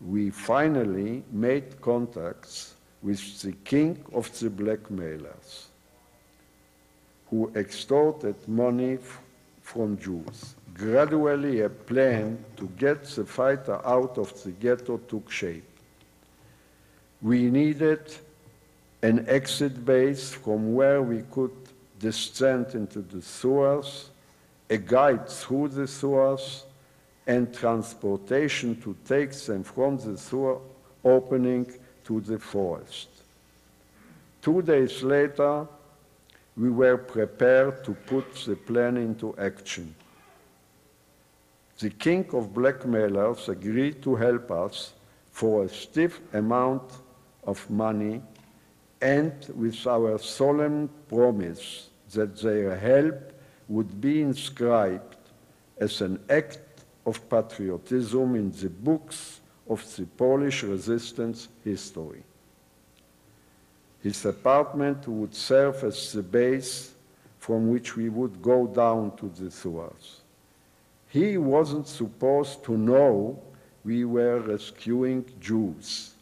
We finally made contacts with the king of the blackmailers, who extorted money from Jews. Gradually, a plan to get the fighter out of the ghetto took shape. We needed an exit base from where we could descend into the sewers a guide through the sewers, and transportation to take them from the sewer opening to the forest. Two days later, we were prepared to put the plan into action. The king of blackmailers agreed to help us for a stiff amount of money and with our solemn promise that their help would be inscribed as an act of patriotism in the books of the Polish resistance history. His apartment would serve as the base from which we would go down to the sewers. He wasn't supposed to know we were rescuing Jews.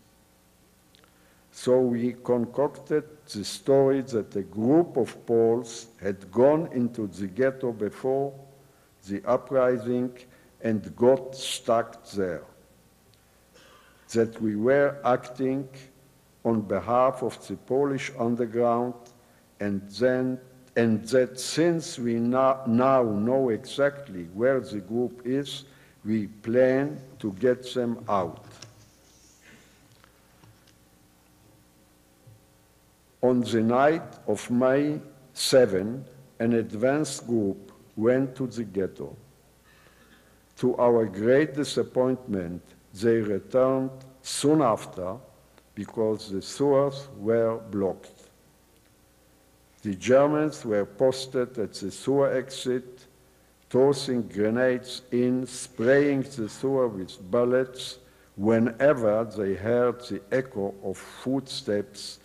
So we concocted the story that a group of Poles had gone into the ghetto before the uprising and got stuck there. That we were acting on behalf of the Polish underground and then and that since we now, now know exactly where the group is, we plan to get them out. On the night of May 7, an advance group went to the ghetto. To our great disappointment, they returned soon after because the sewers were blocked. The Germans were posted at the sewer exit, tossing grenades in, spraying the sewer with bullets whenever they heard the echo of footsteps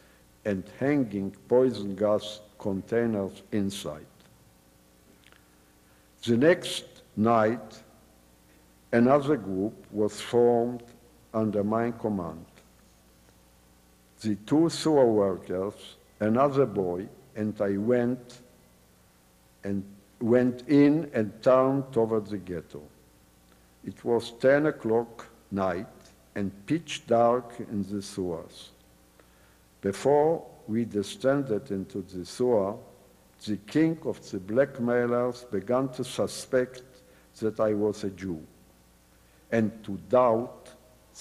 and hanging poison gas containers inside. The next night, another group was formed under my command. The two sewer workers, another boy, and I went and went in and turned toward the ghetto. It was 10 o'clock night and pitch dark in the sewers. Before we descended into the sewer, the king of the blackmailers began to suspect that I was a Jew and to doubt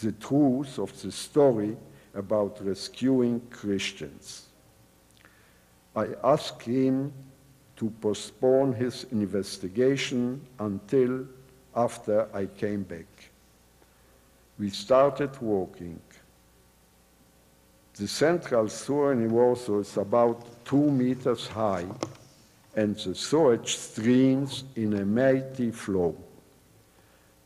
the truth of the story about rescuing Christians. I asked him to postpone his investigation until after I came back. We started walking. The central sewer in Warsaw is about two meters high, and the sewage streams in a mighty flow.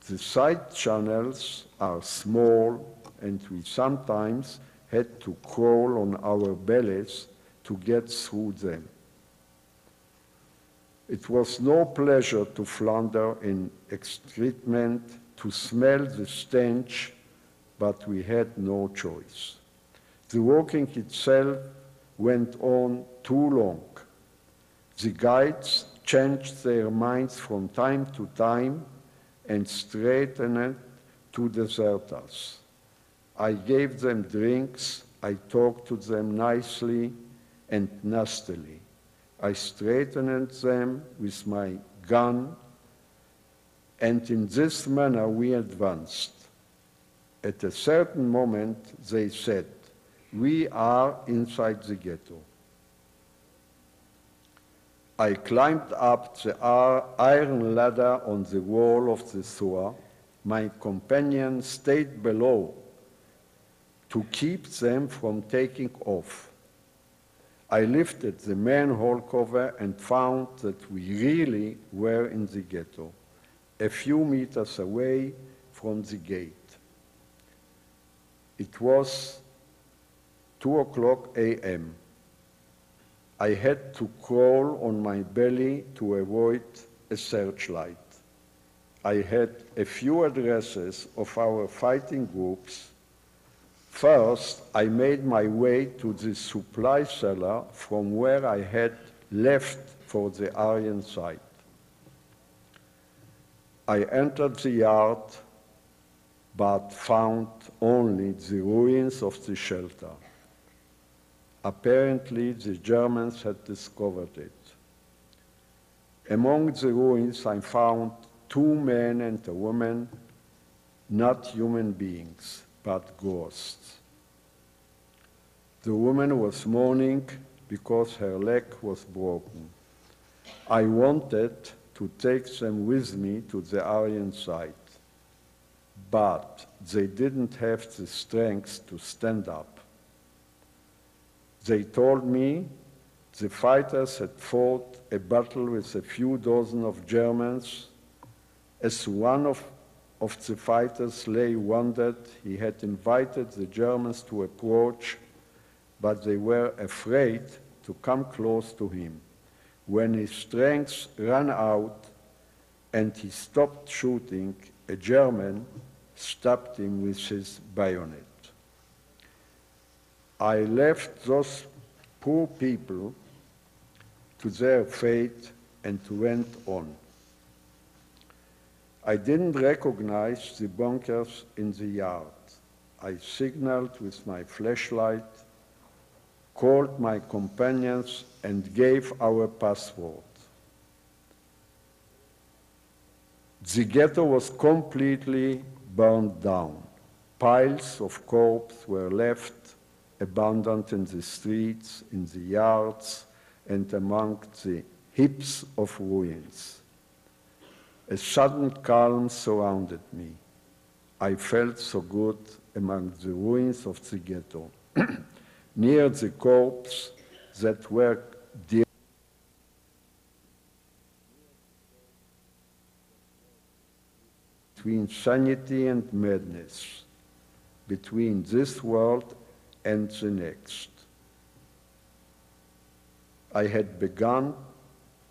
The side channels are small, and we sometimes had to crawl on our bellies to get through them. It was no pleasure to flounder in excrement, to smell the stench, but we had no choice. The walking itself went on too long. The guides changed their minds from time to time and straightened to desert us. I gave them drinks, I talked to them nicely and nastily. I straightened them with my gun, and in this manner we advanced. At a certain moment, they said, We are inside the ghetto. I climbed up the iron ladder on the wall of the sewer. My companion stayed below to keep them from taking off. I lifted the manhole cover and found that we really were in the ghetto, a few meters away from the gate. It was 2 o'clock a.m. I had to crawl on my belly to avoid a searchlight. I had a few addresses of our fighting groups First, I made my way to the supply cellar from where I had left for the Aryan site. I entered the yard, but found only the ruins of the shelter. Apparently, the Germans had discovered it. Among the ruins, I found two men and a woman, not human beings, but ghosts. The woman was mourning because her leg was broken. I wanted to take them with me to the Aryan side, but they didn't have the strength to stand up. They told me the fighters had fought a battle with a few dozen of Germans. As one of, of the fighters lay wounded, he had invited the Germans to approach, but they were afraid to come close to him. When his strength ran out and he stopped shooting, a German stabbed him with his bayonet. I left those poor people to their fate and went on. I didn't recognize the bunkers in the yard. I signaled with my flashlight, called my companions, and gave our password. The ghetto was completely burned down. Piles of corpses were left abundant in the streets, in the yards, and among the heaps of ruins. A sudden calm surrounded me. I felt so good among the ruins of the ghetto, (clears throat) near the corpses that were dear. Between sanity and madness, between this world and the next. I had begun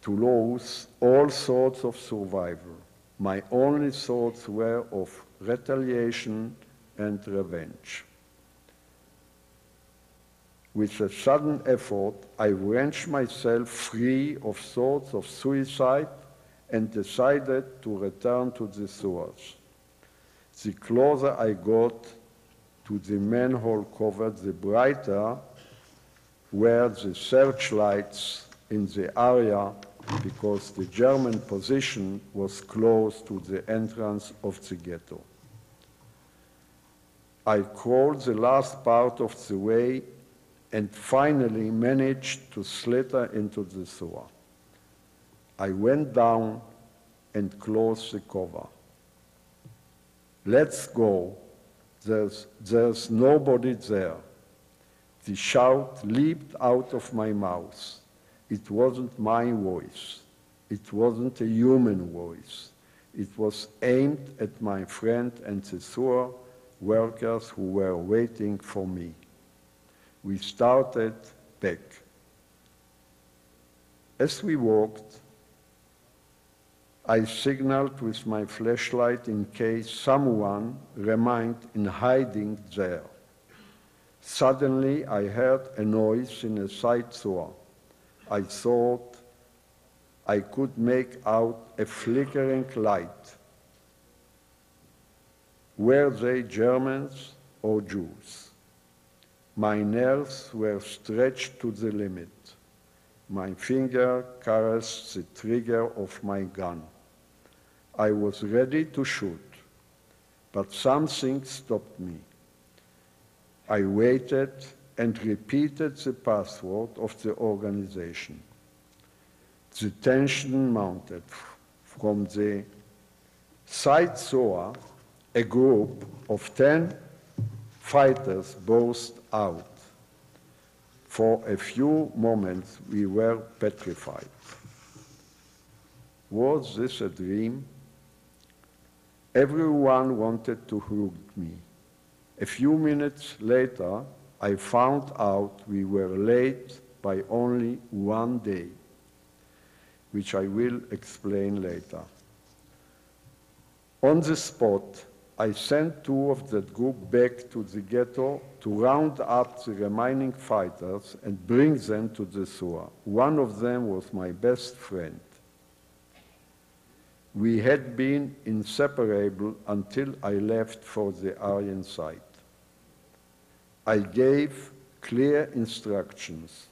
to lose all sorts of survival. My only thoughts were of retaliation and revenge. With a sudden effort, I wrenched myself free of thoughts of suicide and decided to return to the sewers. The closer I got to the manhole cover, the brighter were the searchlights in the area because the German position was close to the entrance of the ghetto. I crawled the last part of the way and finally managed to slither into the sewer. I went down and closed the cover. Let's go. There's, there's nobody there. The shout leaped out of my mouth. It wasn't my voice. It wasn't a human voice. It was aimed at my friend and the sewer workers who were waiting for me. We started back. As we walked, I signaled with my flashlight in case someone remained in hiding there. Suddenly, I heard a noise in a side sewer. I thought I could make out a flickering light. Were they Germans or Jews? My nerves were stretched to the limit. My finger caressed the trigger of my gun. I was ready to shoot, but something stopped me. I waited and repeated the password of the organization. The tension mounted. From the side SOA, a group of 10 fighters burst out. For a few moments, we were petrified. Was this a dream? Everyone wanted to hug me. A few minutes later, I found out we were late by only one day, which I will explain later. On the spot, I sent two of that group back to the ghetto to round up the remaining fighters and bring them to the sewer. One of them was my best friend. We had been inseparable until I left for the Aryan site. I gave clear instructions.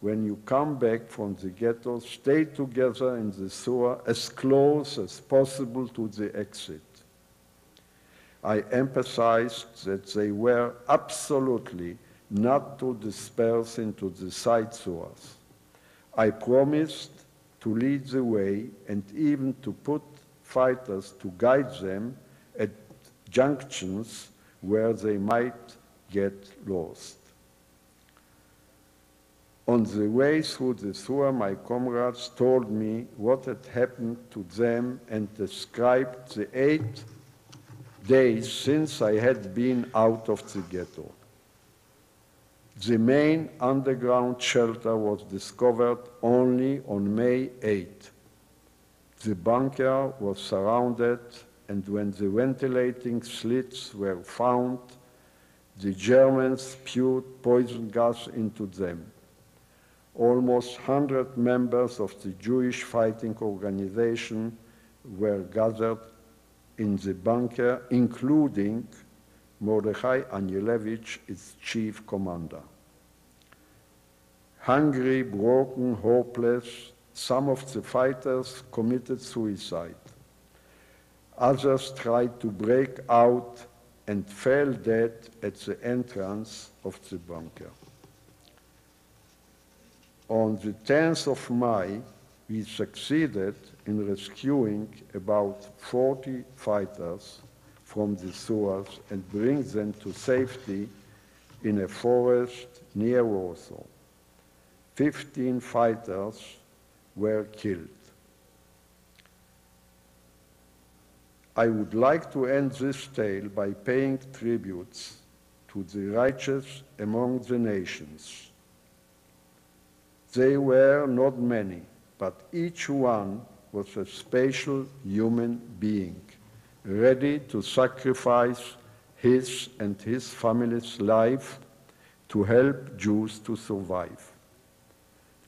when you come back from the ghetto, stay together in the sewer as close as possible to the exit. I emphasized that they were absolutely not to disperse into the side sewers. I promised to lead the way and even to put fighters to guide them at junctions where they might get lost. On the way through the sewer, my comrades told me what had happened to them and described the eight days since I had been out of the ghetto. The main underground shelter was discovered only on May 8. The bunker was surrounded, and when the ventilating slits were found, the Germans spewed poison gas into them. Almost 100 members of the Jewish fighting organization were gathered in the bunker, including Mordechai Anielewicz, its chief commander. Hungry, broken, hopeless, some of the fighters committed suicide. Others tried to break out and fell dead at the entrance of the bunker. On the 10th of May, we succeeded in rescuing about 40 fighters from the sewers and bring them to safety in a forest near Warsaw. 15 fighters were killed. I would like to end this tale by paying tributes to the righteous among the nations. They were not many, but each one was a special human being, ready to sacrifice his and his family's life to help Jews to survive.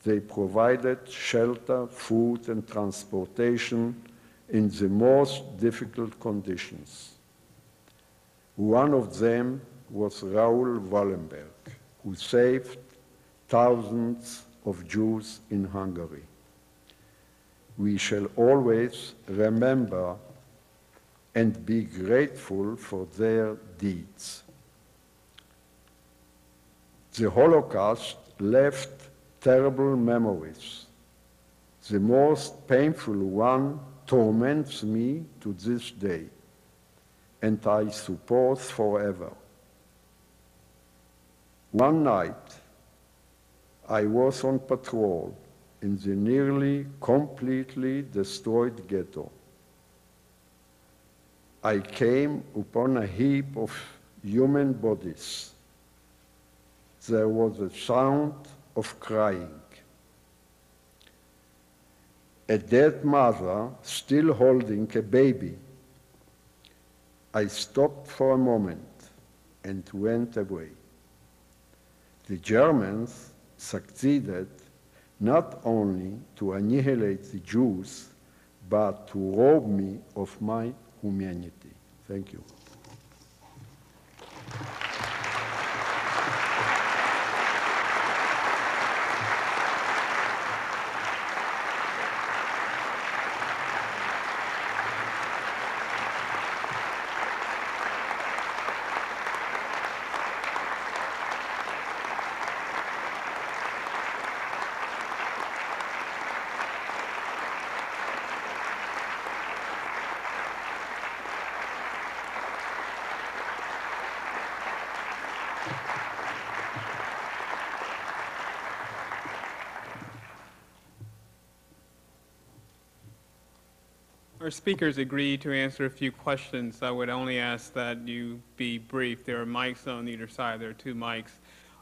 They provided shelter, food, and transportation in the most difficult conditions. One of them was Raoul Wallenberg, who saved thousands of Jews in Hungary. We shall always remember and be grateful for their deeds. The Holocaust left terrible memories. The most painful one torments me to this day, and I suppose forever. One night, I was on patrol in the nearly completely destroyed ghetto. I came upon a heap of human bodies. There was a sound of crying. A dead mother still holding a baby. I stopped for a moment and went away. The Germans succeeded not only to annihilate the Jews, but to rob me of my humanity. Thank you. Our speakers agreed to answer a few questions. I would only ask that you be brief. There are mics on either side. There are two mics.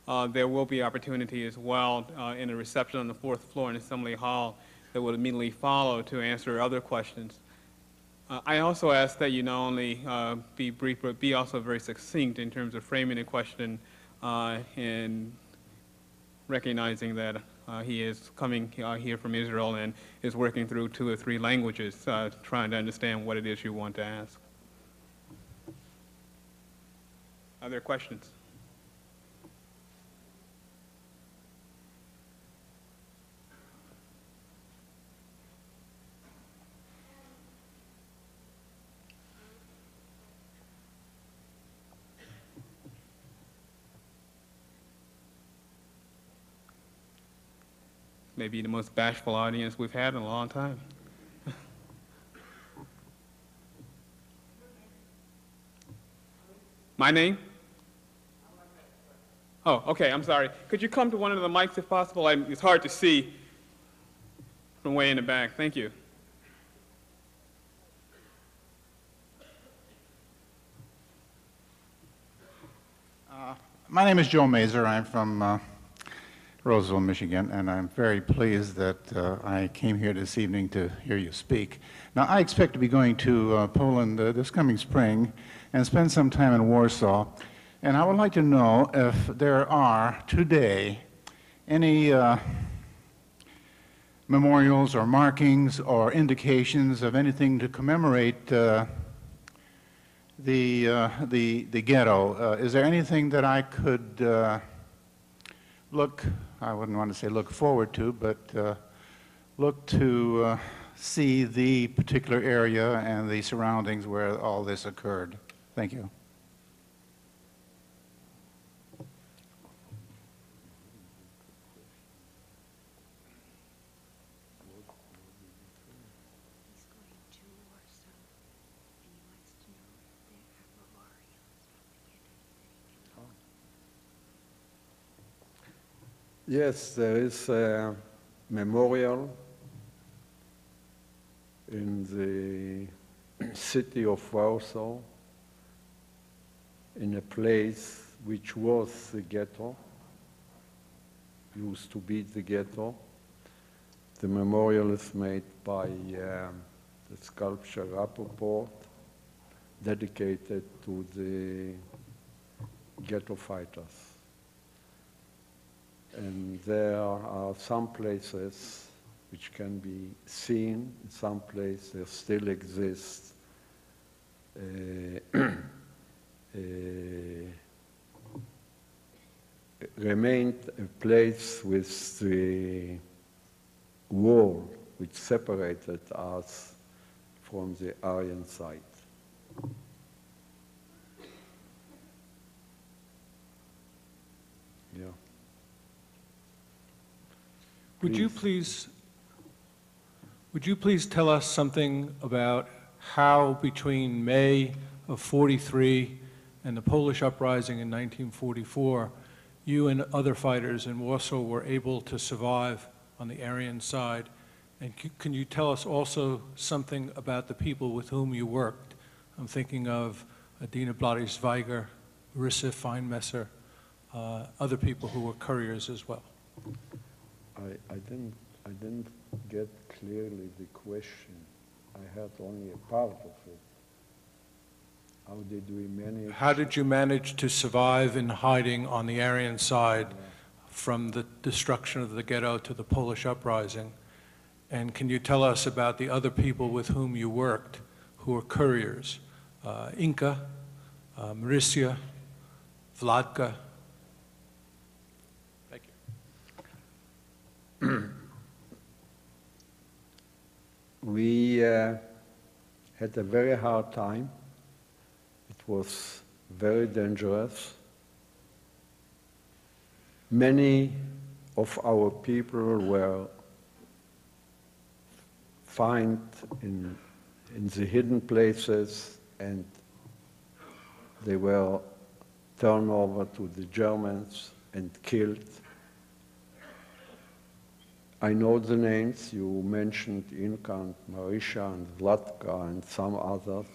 Uh, there will be opportunity as well uh, in a reception on the fourth floor in Assembly Hall that will immediately follow to answer other questions. Uh, I also ask that you not only uh, be brief, but be also very succinct in terms of framing a question uh, and recognizing that he is coming uh, here from Israel and is working through two or three languages, uh, trying to understand what it is you want to ask. Are there questions? Maybe the most bashful audience we've had in a long time. (laughs) My name? Oh, okay, I'm sorry. Could you come to one of the mics if possible? I, it's hard to see from way in the back. Thank you. My name is Joe Mazer. I'm from uh, Roseville, Michigan, and I'm very pleased that uh, I came here this evening to hear you speak. Now, I expect to be going to uh, Poland uh, this coming spring and spend some time in Warsaw, and I would like to know if there are today any uh, memorials or markings or indications of anything to commemorate uh, the, uh, the, the ghetto. Is there anything that I could look, I wouldn't want to say look forward to, but uh, look to uh, see the particular area and the surroundings where all this occurred? Thank you. He's going to Warsaw, and he wants to know if there are memorials from the ghetto that he can look. Yes, there is a memorial in the city of Warsaw, in a place which was the ghetto, used to be the ghetto. The memorial is made by um, the sculpture Rapoport, dedicated to the ghetto fighters. And there are some places which can be seen, some places there still exist uh, (clears throat) uh, remained a place with the wall which separated us from the Aryan side. Yeah. Would you please, would you please tell us something about how between May of 43 and the Polish uprising in 1944, you and other fighters in Warsaw were able to survive on the Aryan side? And can you tell us also something about the people with whom you worked? I'm thinking of Adina Blady-Szwajger, Rissa Feinmesser, uh, other people who were couriers as well. I, I didn't, I didn't get clearly the question. I heard only a part of it. How did we manage? How did you manage to survive in hiding on the Aryan side from the destruction of the ghetto to the Polish uprising? And can you tell us about the other people with whom you worked who were couriers? Uh, Inka, uh, Vladka? Thank you. (clears throat) We uh, had a very hard time. It was very dangerous. Many of our people were found in, in the hidden places and they were turned over to the Germans and killed. I know the names. You mentioned Inka and Marisha and Vladka and some others.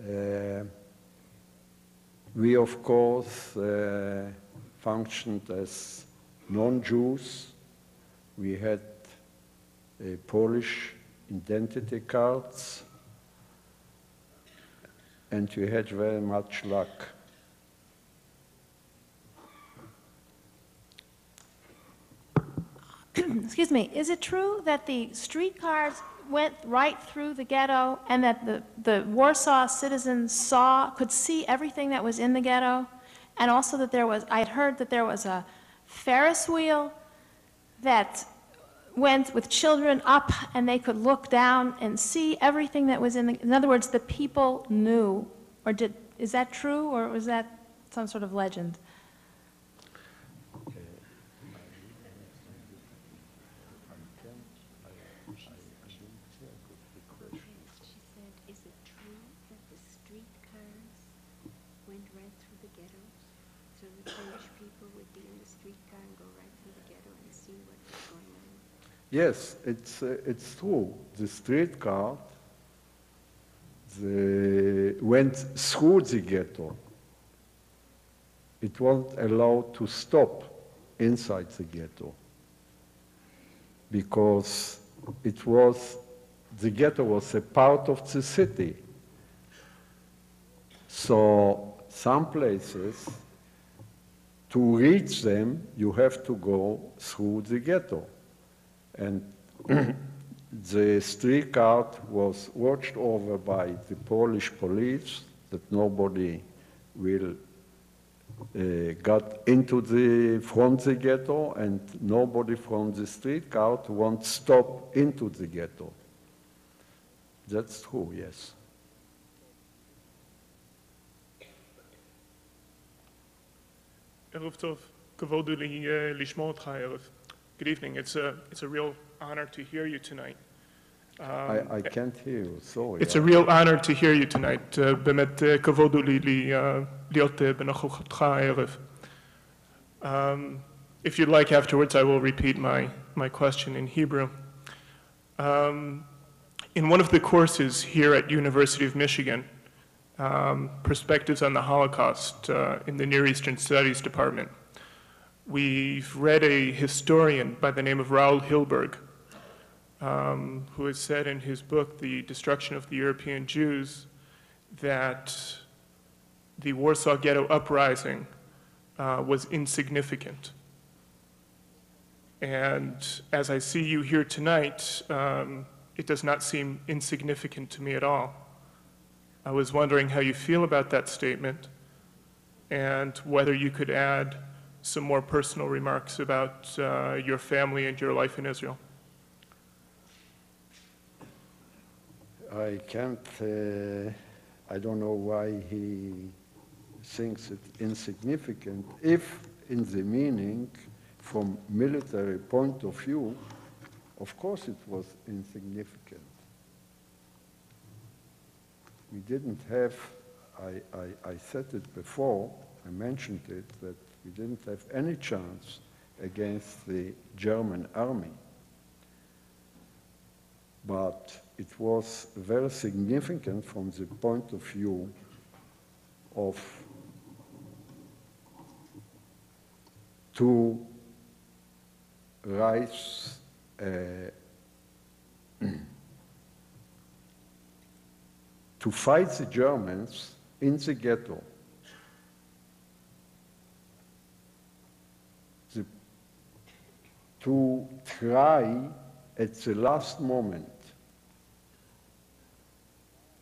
Uh, we, of course, uh, functioned as non-Jews. We had uh, Polish identity cards, and we had very much luck. (clears throat) Excuse me, is it true that the streetcars went right through the ghetto and that the, the Warsaw citizens saw, could see everything that was in the ghetto? And also that there was, I had heard that there was a Ferris wheel that went with children up and they could look down and see everything that was in the, in other words, the people knew. Or did, is that true or was that some sort of legend? Yes, it's, uh, it's true. The streetcar the, went through the ghetto. It wasn't allowed to stop inside the ghetto because it was, the ghetto was a part of the city. So some places, to reach them, you have to go through the ghetto. And the streetcar was watched over by the Polish police that nobody will uh, got into the from the ghetto and nobody from the streetcar won't stop into the ghetto. That's true, yes. Tov, Kavod li- eh, lishmo otcha erev. Good evening. It's a, it's a real honor to hear you tonight. I, I can't hear you, sorry. It's a real honor to hear you tonight. Uh, באמת uh, כבוד הוא לי לי, uh, להיות uh, בנוכחותך הערב. Um, If you'd like afterwards, I will repeat my, my question in Hebrew. Um, In one of the courses here at University of Michigan, um, Perspectives on the Holocaust uh, in the Near Eastern Studies Department, we've read a historian by the name of Raul Hilberg, um, who has said in his book, The Destruction of the European Jews, that the Warsaw Ghetto Uprising uh, was insignificant. And as I see you here tonight, um, it does not seem insignificant to me at all. I was wondering how you feel about that statement and whether you could add some more personal remarks about uh, your family and your life in Israel. I can't, uh, I don't know why he thinks it insignificant. If in the meaning, from military point of view, of course it was insignificant. We didn't have, I, I, I said it before, I mentioned it, that we didn't have any chance against the German army. But it was very significant from the point of view of to rise uh, (clears throat) to fight the Germans in the ghetto. To try at the last moment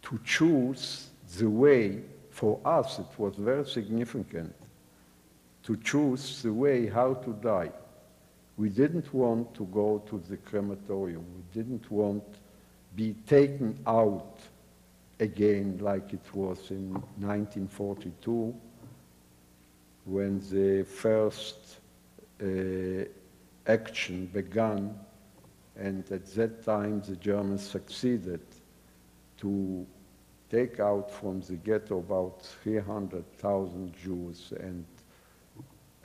to choose the way, for us it was very significant, to choose the way how to die. We didn't want to go to the crematorium. We didn't want be taken out again like it was in 1942 when the first uh, action began and at that time the Germans succeeded to take out from the ghetto about 300,000 Jews and,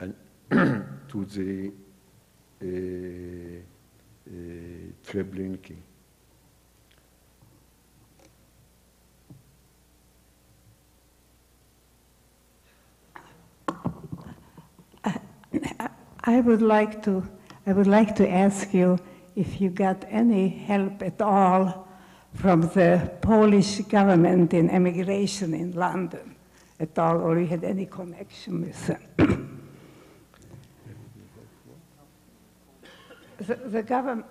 and (clears throat) to the uh, uh, Treblinki. I would like to, I would like to ask you if you got any help at all from the Polish government in emigration in London at all, or you had any connection with them. (coughs) the, the (coughs) government,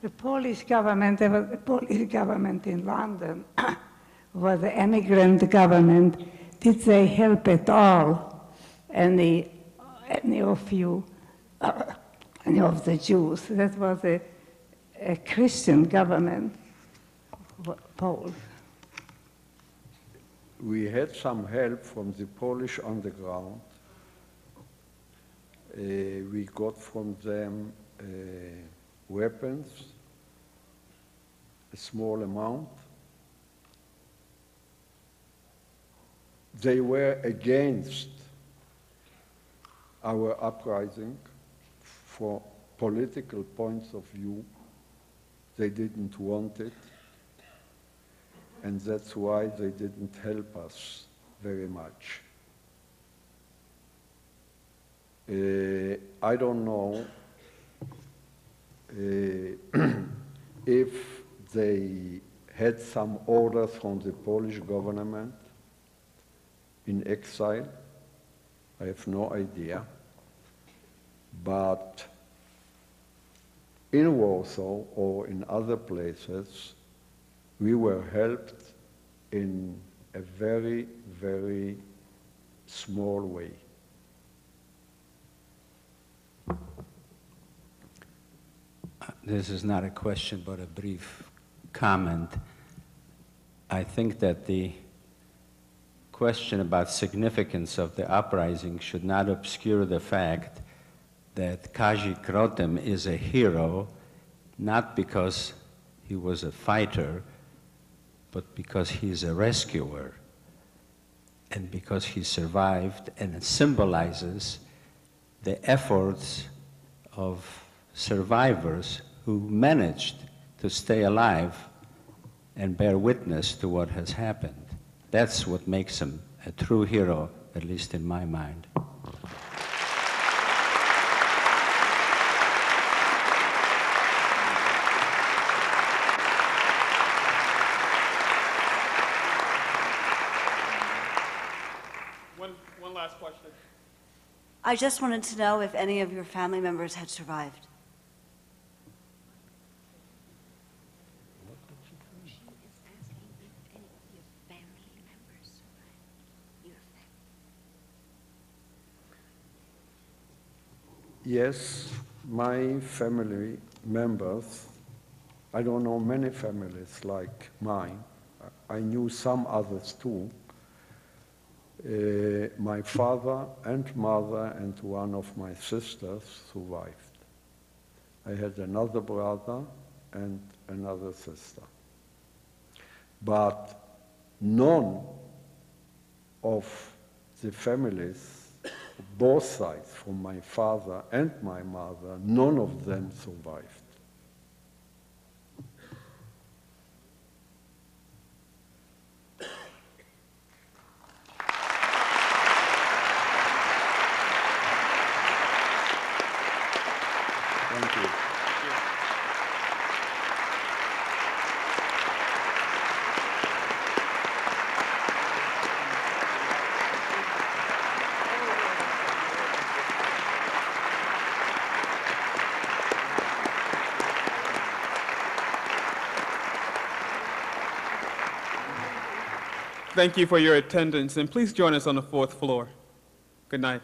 the Polish government, there was a Polish government in London, (coughs) was the emigrant government. Did they help at all any, any of you, any of the Jews? That was a, a Christian government, Poles. We had some help from the Polish underground. Uh, we got from them uh, weapons, a small amount. They were against our uprising for political points of view they didn't want it, and that's why they didn't help us very much. Uh, I don't know uh, (clears throat) if they had some orders from the Polish government in exile. I have no idea. But in Warsaw or in other places, we were helped in a very, very small way. This is not a question, but a brief comment. I think that the question about significance of the uprising should not obscure the fact that Kazik Rotem is a hero, not because he was a fighter, but because he's a rescuer, and because he survived, and symbolizes the efforts of survivors who managed to stay alive and bear witness to what has happened. That's what makes him a true hero, at least in my mind. One, one last question. I just wanted to know if any of your family members had survived. Yes, my family members, I don't know many families like mine. I knew some others too. Uh, my father and mother and one of my sisters survived. I had another brother and another sister. But none of the families, both sides, from my father and my mother, none of them survived. Thank you for your attendance, and please join us on the fourth floor. Good night.